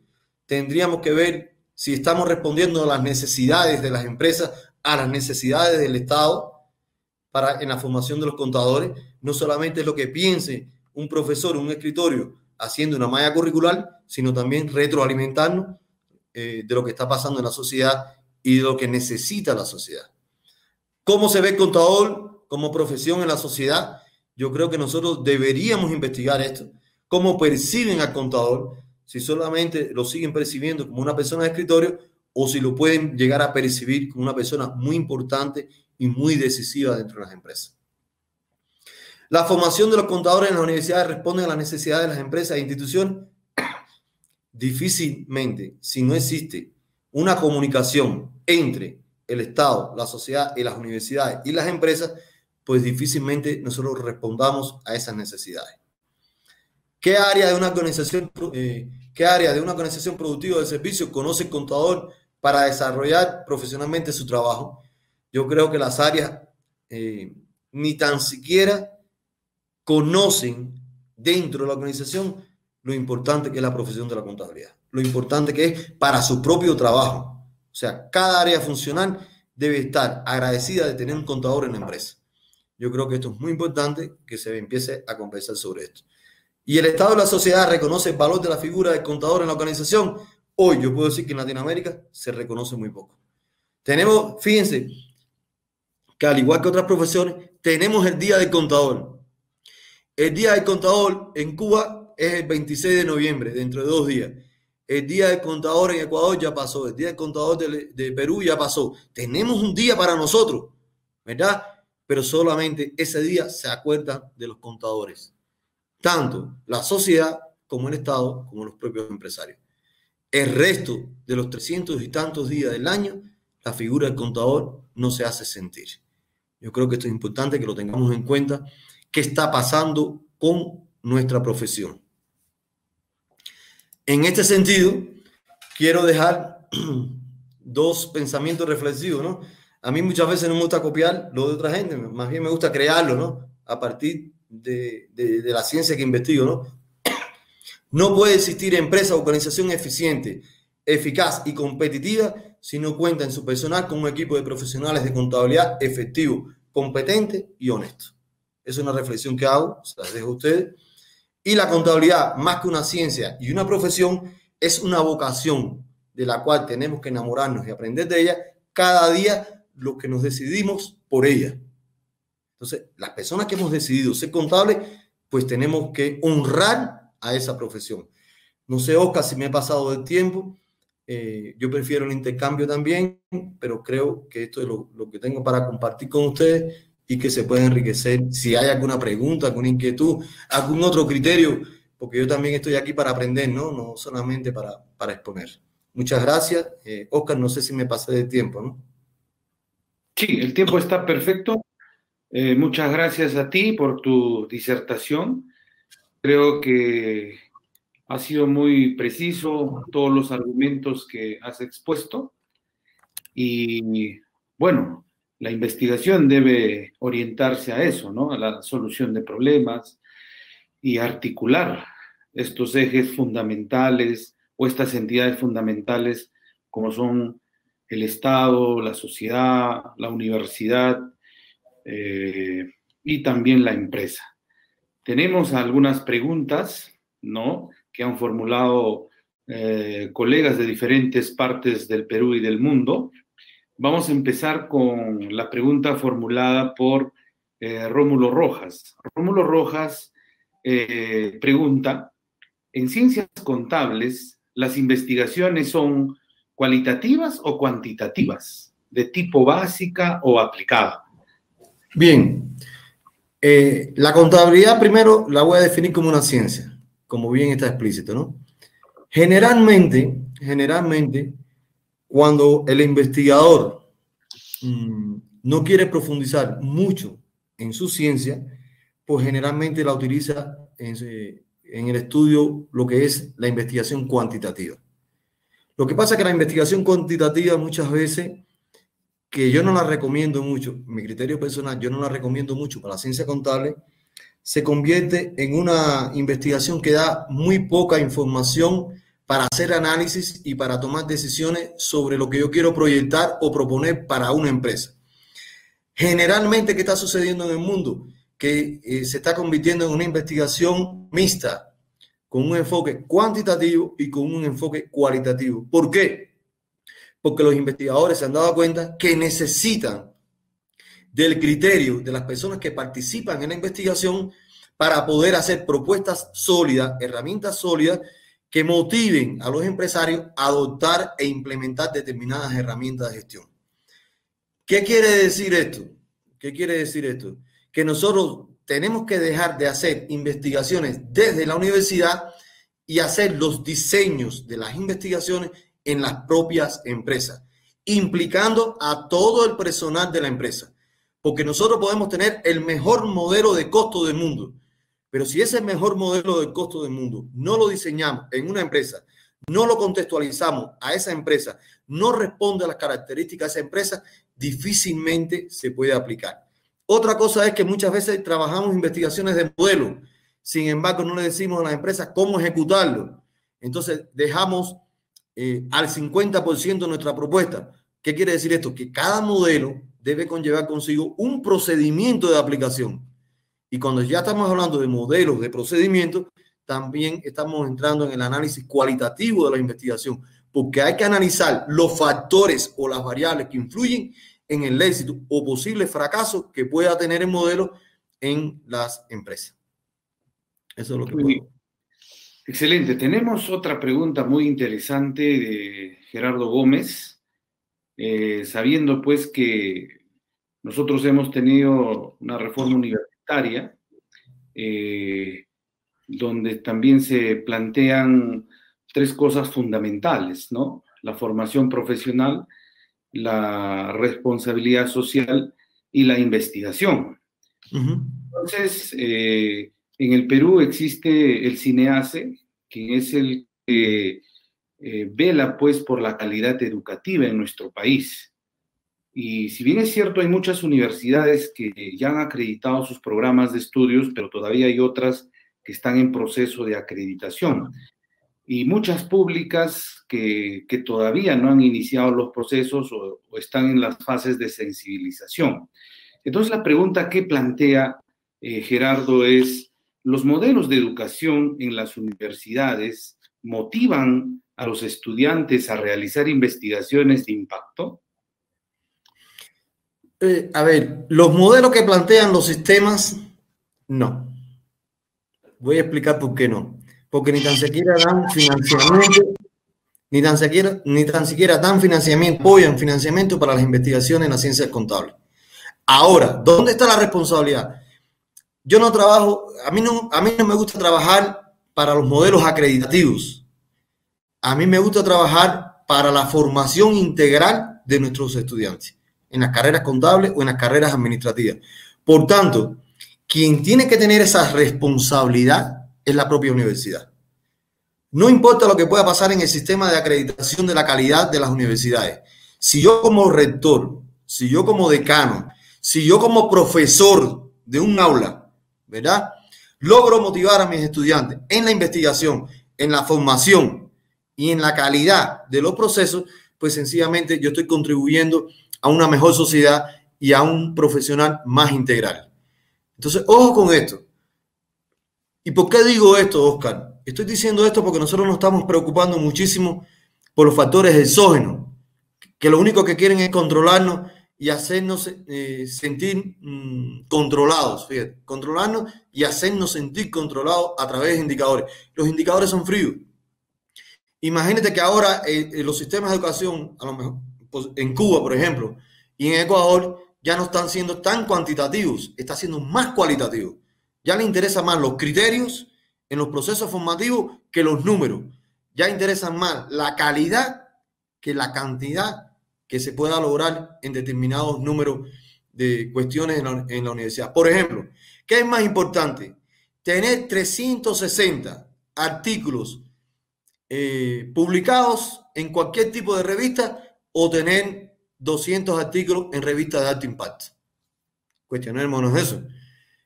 B: tendríamos que ver si estamos respondiendo a las necesidades de las empresas, a las necesidades del Estado para en la formación de los contadores, no solamente lo que piense un profesor, un escritorio haciendo una malla curricular, sino también retroalimentarnos eh, de lo que está pasando en la sociedad y de lo que necesita la sociedad. ¿Cómo se ve el contador como profesión en la sociedad? Yo creo que nosotros deberíamos investigar esto cómo perciben al contador, si solamente lo siguen percibiendo como una persona de escritorio o si lo pueden llegar a percibir como una persona muy importante y muy decisiva dentro de las empresas. La formación de los contadores en las universidades responde a las necesidades de las empresas e instituciones. Difícilmente, si no existe una comunicación entre el Estado, la sociedad y las universidades y las empresas, pues difícilmente nosotros respondamos a esas necesidades. ¿Qué área de una organización, eh, qué área de una organización productiva de servicios conoce el contador para desarrollar profesionalmente su trabajo? Yo creo que las áreas eh, ni tan siquiera conocen dentro de la organización lo importante que es la profesión de la contabilidad, lo importante que es para su propio trabajo. O sea, cada área funcional debe estar agradecida de tener un contador en la empresa. Yo creo que esto es muy importante que se empiece a conversar sobre esto. Y el Estado de la sociedad reconoce el valor de la figura del contador en la organización. Hoy yo puedo decir que en Latinoamérica se reconoce muy poco. Tenemos, fíjense, que al igual que otras profesiones, tenemos el Día del Contador. El Día del Contador en Cuba es el 26 de noviembre, dentro de dos días. El Día del Contador en Ecuador ya pasó. El Día del Contador de, Perú ya pasó. Tenemos un día para nosotros, ¿verdad? Pero solamente ese día se acuerda de los contadores. Tanto la sociedad como el Estado, como los propios empresarios. El resto de los 300 y tantos días del año, la figura del contador no se hace sentir. Yo creo que esto es importante que lo tengamos en cuenta. ¿Qué está pasando con nuestra profesión? En este sentido, quiero dejar dos pensamientos reflexivos, ¿no? A mí muchas veces no me gusta copiar lo de otra gente, más bien me gusta crearlo, ¿no? A partir de, la ciencia que investigo, ¿no? No puede existir empresa o organización eficiente, eficaz y competitiva si no cuenta en su personal con un equipo de profesionales de contabilidad efectivo, competente y honesto. Es una reflexión que hago, se las dejo a ustedes. Y la contabilidad, más que una ciencia y una profesión, es una vocación de la cual tenemos que enamorarnos y aprender de ella cada día lo que nos decidimos por ella. Entonces, las personas que hemos decidido ser contables, pues tenemos que honrar a esa profesión. No sé, Oscar, si me he pasado del tiempo. Eh, yo prefiero el intercambio también, pero creo que esto es lo, lo, que tengo para compartir con ustedes y que se puede enriquecer. Si hay alguna pregunta, alguna inquietud, algún otro criterio, porque yo también estoy aquí para aprender, no, no solamente para, para exponer. Muchas gracias. Eh, Oscar, no sé si me pasé de tiempo, ¿no?
A: Sí, el tiempo está perfecto. Eh, muchas gracias a ti por tu disertación. Creo que ha sido muy preciso todos los argumentos que has expuesto y bueno, la investigación debe orientarse a eso, ¿no? A la solución de problemas y articular estos ejes fundamentales o estas entidades fundamentales como son el Estado, la sociedad, la universidad eh, y también la empresa. Tenemos algunas preguntas, ¿no? que han formulado eh, colegas de diferentes partes del Perú y del mundo. Vamos a empezar con la pregunta formulada por eh, Rómulo Rojas. Rómulo Rojas eh, pregunta, en ciencias contables, ¿las investigaciones son cualitativas o cuantitativas? ¿De tipo básica o aplicada?
B: Bien, la contabilidad primero la voy a definir como una ciencia como bien está explícito, ¿no? Generalmente, generalmente, cuando el investigador mm, no quiere profundizar mucho en su ciencia, pues generalmente la utiliza en, en, el estudio lo que es la investigación cuantitativa. Lo que pasa es que la investigación cuantitativa muchas veces, que yo no la recomiendo mucho, mi criterio personal, yo no la recomiendo mucho para la ciencia contable, se convierte en una investigación que da muy poca información para hacer análisis y para tomar decisiones sobre lo que yo quiero proyectar o proponer para una empresa. Generalmente, ¿qué está sucediendo en el mundo? Que eh, se está convirtiendo en una investigación mixta, con un enfoque cuantitativo y con un enfoque cualitativo. ¿Por qué? Porque los investigadores se han dado cuenta que necesitan del criterio de las personas que participan en la investigación para poder hacer propuestas sólidas, herramientas sólidas que motiven a los empresarios a adoptar e implementar determinadas herramientas de gestión. ¿Qué quiere decir esto? ¿Qué quiere decir esto? Que nosotros tenemos que dejar de hacer investigaciones desde la universidad y hacer los diseños de las investigaciones en las propias empresas, implicando a todo el personal de la empresa. Porque nosotros podemos tener el mejor modelo de costo del mundo, pero si ese mejor modelo de costo del mundo no lo diseñamos en una empresa, no lo contextualizamos a esa empresa, no responde a las características de esa empresa, difícilmente se puede aplicar. Otra cosa es que muchas veces trabajamos investigaciones de modelo, sin embargo no le decimos a las empresas cómo ejecutarlo. Entonces dejamos eh, al 50% nuestra propuesta. ¿Qué quiere decir esto? Que cada modelo debe conllevar consigo un procedimiento de aplicación. Y cuando ya estamos hablando de modelos de procedimientos, también estamos entrando en el análisis cualitativo de la investigación, porque hay que analizar los factores o las variables que influyen en el éxito o posible fracaso que pueda tener el modelo en las empresas.
A: Eso es lo que puedo. Excelente. Tenemos otra pregunta muy interesante de Gerardo Gómez, eh, sabiendo pues que nosotros hemos tenido una reforma universitaria eh, donde también se plantean tres cosas fundamentales, ¿no? La formación profesional, la responsabilidad social y la investigación. Entonces, eh, en el Perú existe el CINEACE, que es el que eh, vela pues por la calidad educativa en nuestro país. Y si bien es cierto, hay muchas universidades que ya han acreditado sus programas de estudios, pero todavía hay otras que están en proceso de acreditación y muchas públicas que, todavía no han iniciado los procesos o, están en las fases de sensibilización. Entonces la pregunta que plantea eh, Gerardo es, ¿los modelos de educación en las universidades motivan a los estudiantes a realizar investigaciones de impacto?
B: Eh, a ver, los modelos que plantean los sistemas, no. Voy a explicar por qué no porque ni tan siquiera dan financiamiento, ni tan siquiera, ni tan siquiera dan financiamiento, apoyan financiamiento para las investigaciones en las ciencias contables. Ahora, ¿dónde está la responsabilidad? Yo no trabajo, a mí no, a mí no me gusta trabajar para los modelos acreditativos. A mí me gusta trabajar para la formación integral de nuestros estudiantes, en las carreras contables o en las carreras administrativas. Por tanto, quien tiene que tener esa responsabilidad es la propia universidad. No importa lo que pueda pasar en el sistema de acreditación de la calidad de las universidades. Si yo como rector, si yo como decano, si yo como profesor de un aula, ¿verdad? Logro motivar a mis estudiantes en la investigación, en la formación y en la calidad de los procesos, pues sencillamente yo estoy contribuyendo a una mejor sociedad y a un profesional más integral. Entonces, ojo con esto. ¿Y por qué digo esto, Oscar? Estoy diciendo esto porque nosotros nos estamos preocupando muchísimo por los factores exógenos, que lo único que quieren es controlarnos y hacernos eh, sentir mm, controlados, controlarnos y hacernos sentir controlados a través de indicadores. Los indicadores son fríos. Imagínate que ahora eh, eh, los sistemas de educación, a lo mejor en Cuba, por ejemplo, y en Ecuador, ya no están siendo tan cuantitativos, están siendo más cualitativos. Ya le interesan más los criterios en los procesos formativos que los números. Ya interesan más la calidad que la cantidad que se pueda lograr en determinados números de cuestiones en la, universidad. Por ejemplo, ¿qué es más importante? Tener 360 artículos eh, publicados en cualquier tipo de revista o tener 200 artículos en revistas de alto impacto. Cuestionémonos eso.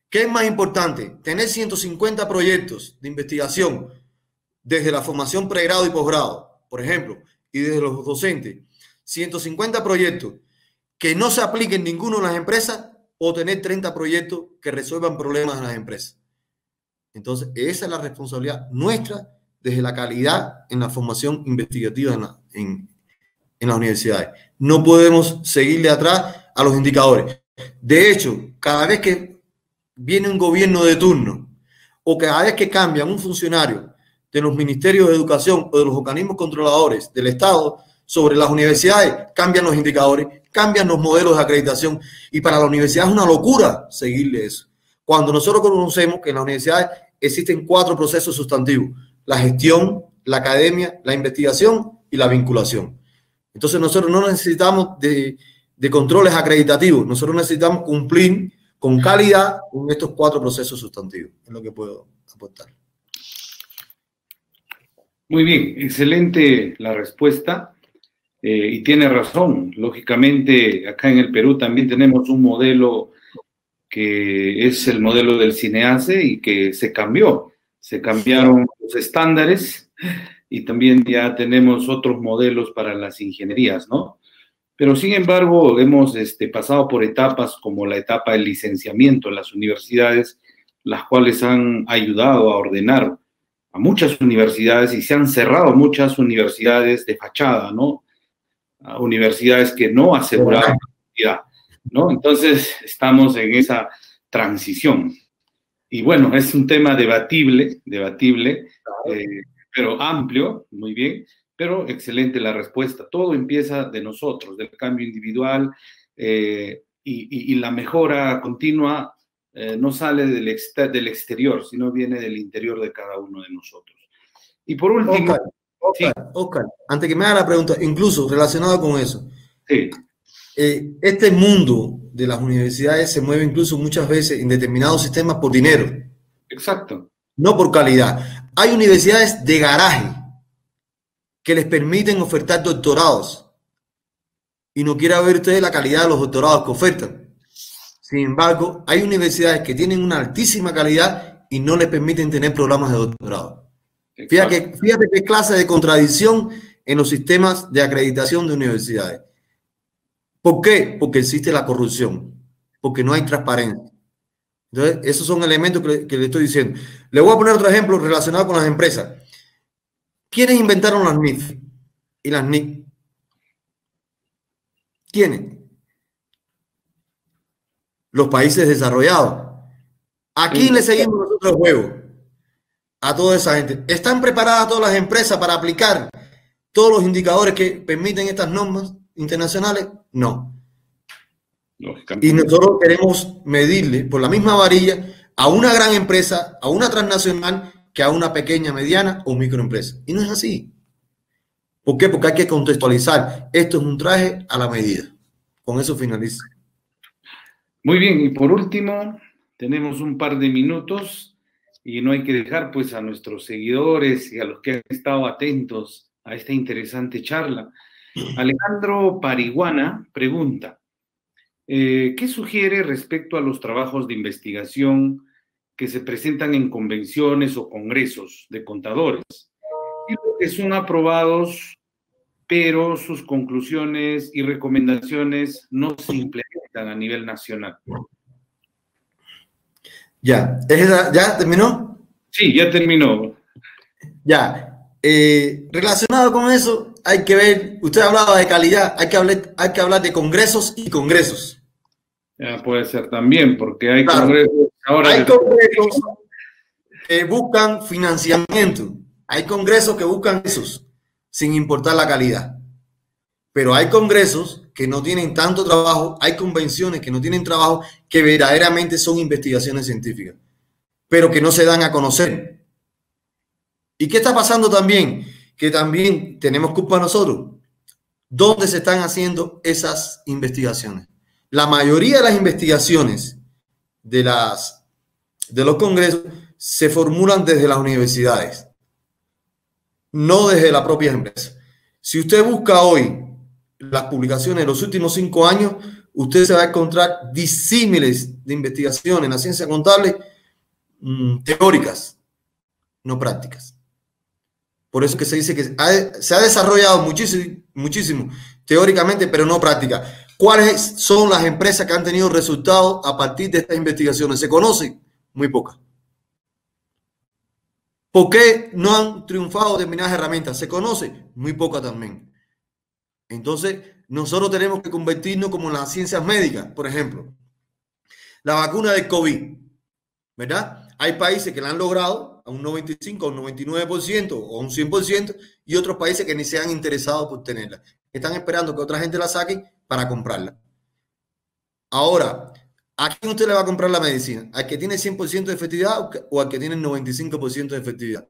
B: ¿Qué es más importante? Tener 150 proyectos de investigación desde la formación pregrado y posgrado, por ejemplo, y desde los docentes. 150 proyectos que no se apliquen ninguno en las empresas o tener 30 proyectos que resuelvan problemas en las empresas. Entonces, esa es la responsabilidad nuestra desde la calidad en la formación investigativa en, en las universidades. No podemos seguirle atrás a los indicadores. De hecho, cada vez que viene un gobierno de turno o cada vez que cambian un funcionario de los ministerios de educación o de los organismos controladores del Estado sobre las universidades, cambian los indicadores, cambian los modelos de acreditación y para la universidad es una locura seguirle eso. cuando nosotros conocemos que en la universidad existen cuatro procesos sustantivos, la gestión, la academia, la investigación y la vinculación. Entonces nosotros no necesitamos de, controles acreditativos, nosotros necesitamos cumplir con calidad con estos cuatro procesos sustantivos, es lo que puedo aportar.
A: Muy bien, excelente la respuesta. Eh, y tiene razón, lógicamente acá en el Perú también tenemos un modelo que es el modelo del cineace y que se cambió, se cambiaron los estándares y también ya tenemos otros modelos para las ingenierías, ¿no? Pero sin embargo, hemos este, pasado por etapas como la etapa del licenciamiento en las universidades, las cuales han ayudado a ordenar a muchas universidades y se han cerrado muchas universidades de fachada, ¿no? universidades que no aseguraban la ¿no? Entonces, estamos en esa transición. Y bueno, es un tema debatible, debatible, eh, pero amplio, muy bien, pero excelente la respuesta. Todo empieza de nosotros, del cambio individual eh, y, la mejora continua eh, no sale del, del exterior, sino viene del interior de cada uno de nosotros. Y por último...
B: Oscar, antes que me haga la pregunta, incluso relacionado con eso. Eh, este mundo de las universidades se mueve incluso muchas veces en determinados sistemas por dinero.
A: Exacto.
B: No por calidad. Hay universidades de garaje que les permiten ofertar doctorados. Y no quiera ver usted la calidad de los doctorados que ofertan. Sin embargo, hay universidades que tienen una altísima calidad y no les permiten tener programas de doctorado. Fíjate, fíjate qué clase de contradicción en los sistemas de acreditación de universidades. ¿Por qué? Porque existe la corrupción, porque no hay transparencia. Entonces, esos son elementos que, le estoy diciendo. Le voy a poner otro ejemplo relacionado con las empresas. ¿Quiénes inventaron las NIF y las NIC? ¿Quiénes? Los países desarrollados. ¿A quién le seguimos nosotros el juego? a toda esa gente. ¿Están preparadas todas las empresas para aplicar todos los indicadores que permiten estas normas internacionales? No. Y nosotros queremos medirle por la misma varilla a una gran empresa, a una transnacional, que a una pequeña, mediana o microempresa. Y no es así. ¿Por qué? Porque hay que contextualizar. Esto es un traje a la medida. Con eso finalizo.
A: Muy bien, y por último, tenemos un par de minutos y no hay que dejar pues a nuestros seguidores y a los que han estado atentos a esta interesante charla. Alejandro Pariguana pregunta, eh, ¿qué sugiere respecto a los trabajos de investigación que se presentan en convenciones o congresos de contadores? que son aprobados, pero sus conclusiones y recomendaciones no se implementan a nivel nacional.
B: Ya, ¿ya terminó?
A: Sí, ya terminó.
B: Ya. Eh, relacionado con eso, hay que ver, usted hablaba de calidad, hay que hablar, hay que hablar de congresos y congresos.
A: Ya puede ser también, porque hay congresos
B: ahora. Hay congresos que buscan financiamiento, hay congresos que buscan esos, sin importar la calidad. Pero hay congresos que no tienen tanto trabajo, hay convenciones que no tienen trabajo, que verdaderamente son investigaciones científicas, pero que no se dan a conocer. ¿Y qué está pasando también? Que también tenemos culpa nosotros. ¿Dónde se están haciendo esas investigaciones? La mayoría de las investigaciones de, las, de los congresos se formulan desde las universidades, no desde la propia empresa. Si usted busca hoy las publicaciones de los últimos cinco años, usted se va a encontrar disímiles de investigación en la ciencia contable mm, teóricas, no prácticas. Por eso que se dice que se ha desarrollado muchísimo, muchísimo teóricamente, pero no práctica. ¿Cuáles son las empresas que han tenido resultados a partir de estas investigaciones? ¿Se conocen? Muy pocas. ¿Por qué no han triunfado determinadas herramientas? ¿Se conoce? Muy pocas también. Entonces, nosotros tenemos que convertirnos como en las ciencias médicas, por ejemplo. La vacuna del COVID, ¿verdad? Hay países que la han logrado a un 95, a un 99% o un 100% y otros países que ni se han interesado por tenerla. Están esperando que otra gente la saque para comprarla. Ahora, ¿A quién usted le va a comprar la medicina? ¿Al que tiene 100% de efectividad o al que tiene 95% de efectividad?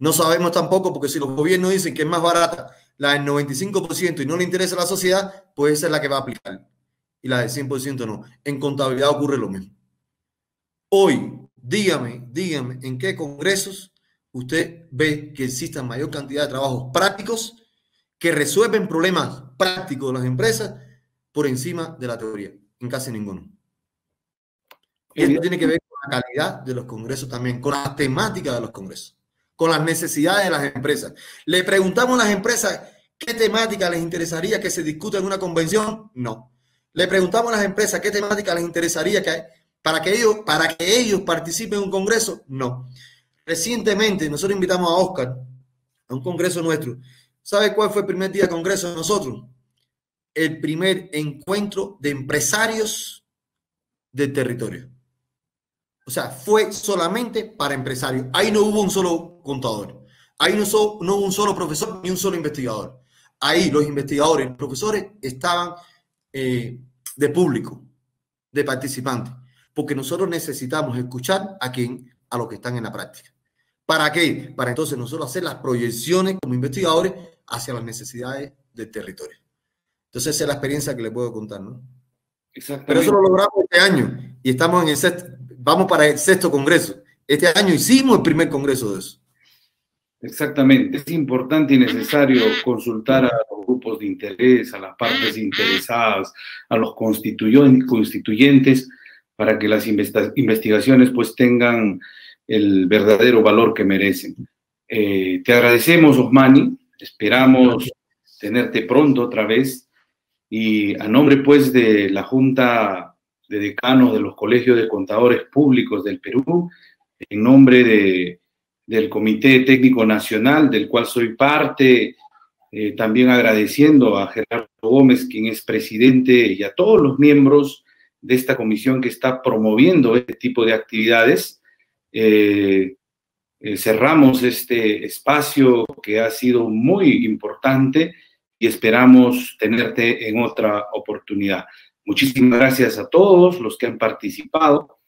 B: No sabemos tampoco, porque si los gobiernos dicen que es más barata la del 95% y no le interesa a la sociedad, pues esa es la que va a aplicar. Y la del 100% no. En contabilidad ocurre lo mismo. Hoy, dígame, dígame, ¿en qué congresos usted ve que existan mayor cantidad de trabajos prácticos que resuelven problemas prácticos de las empresas por encima de la teoría? En casi ninguno. Esto tiene que ver con la calidad de los congresos también, con la temática de los congresos, con las necesidades de las empresas. Le preguntamos a las empresas qué temática les interesaría que se discuta en una convención. No. Le preguntamos a las empresas qué temática les interesaría que para que ellos, para que ellos participen en un congreso. No. Recientemente nosotros invitamos a Oscar a un congreso nuestro. ¿Sabe cuál fue el primer día de congreso de nosotros? El primer encuentro de empresarios del territorio. O sea, fue solamente para empresarios. Ahí no hubo un solo contador. Ahí no, hubo un solo profesor ni un solo investigador. Ahí los investigadores, los profesores estaban eh, de público, de participantes, porque nosotros necesitamos escuchar a quien, a los que están en la práctica. ¿Para qué? Para entonces nosotros hacer las proyecciones como investigadores hacia las necesidades del territorio. Entonces esa es la experiencia que les puedo contar, ¿no? Pero eso lo logramos este año y estamos en el sexto, vamos para el sexto congreso. Este año hicimos el primer congreso de eso.
A: Exactamente, es importante y necesario consultar a los grupos de interés, a las partes interesadas, a los constituyentes, para que las investigaciones pues tengan el verdadero valor que merecen. Eh, te agradecemos, Osmani, esperamos tenerte pronto otra vez y a nombre pues de la Junta de Decanos de los Colegios de Contadores Públicos del Perú, en nombre de, del Comité Técnico Nacional, del cual soy parte, eh, también agradeciendo a Gerardo Gómez, quien es presidente, y a todos los miembros de esta comisión que está promoviendo este tipo de actividades. Eh, eh, cerramos este espacio que ha sido muy importante y esperamos tenerte en otra oportunidad. Muchísimas gracias a todos los que han participado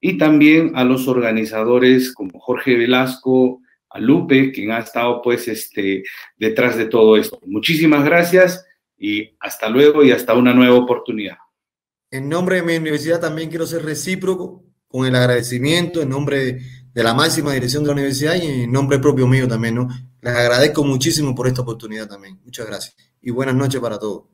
A: y también a los organizadores como Jorge Velasco, a Lupe, quien ha estado pues este, detrás de todo esto. Muchísimas gracias y hasta luego y hasta una nueva oportunidad.
B: En nombre de mi universidad también quiero ser recíproco con el agradecimiento en nombre de la máxima dirección de la universidad y en nombre propio mío también, ¿no? Les agradezco muchísimo por esta oportunidad también. Muchas gracias y buenas noches para todos.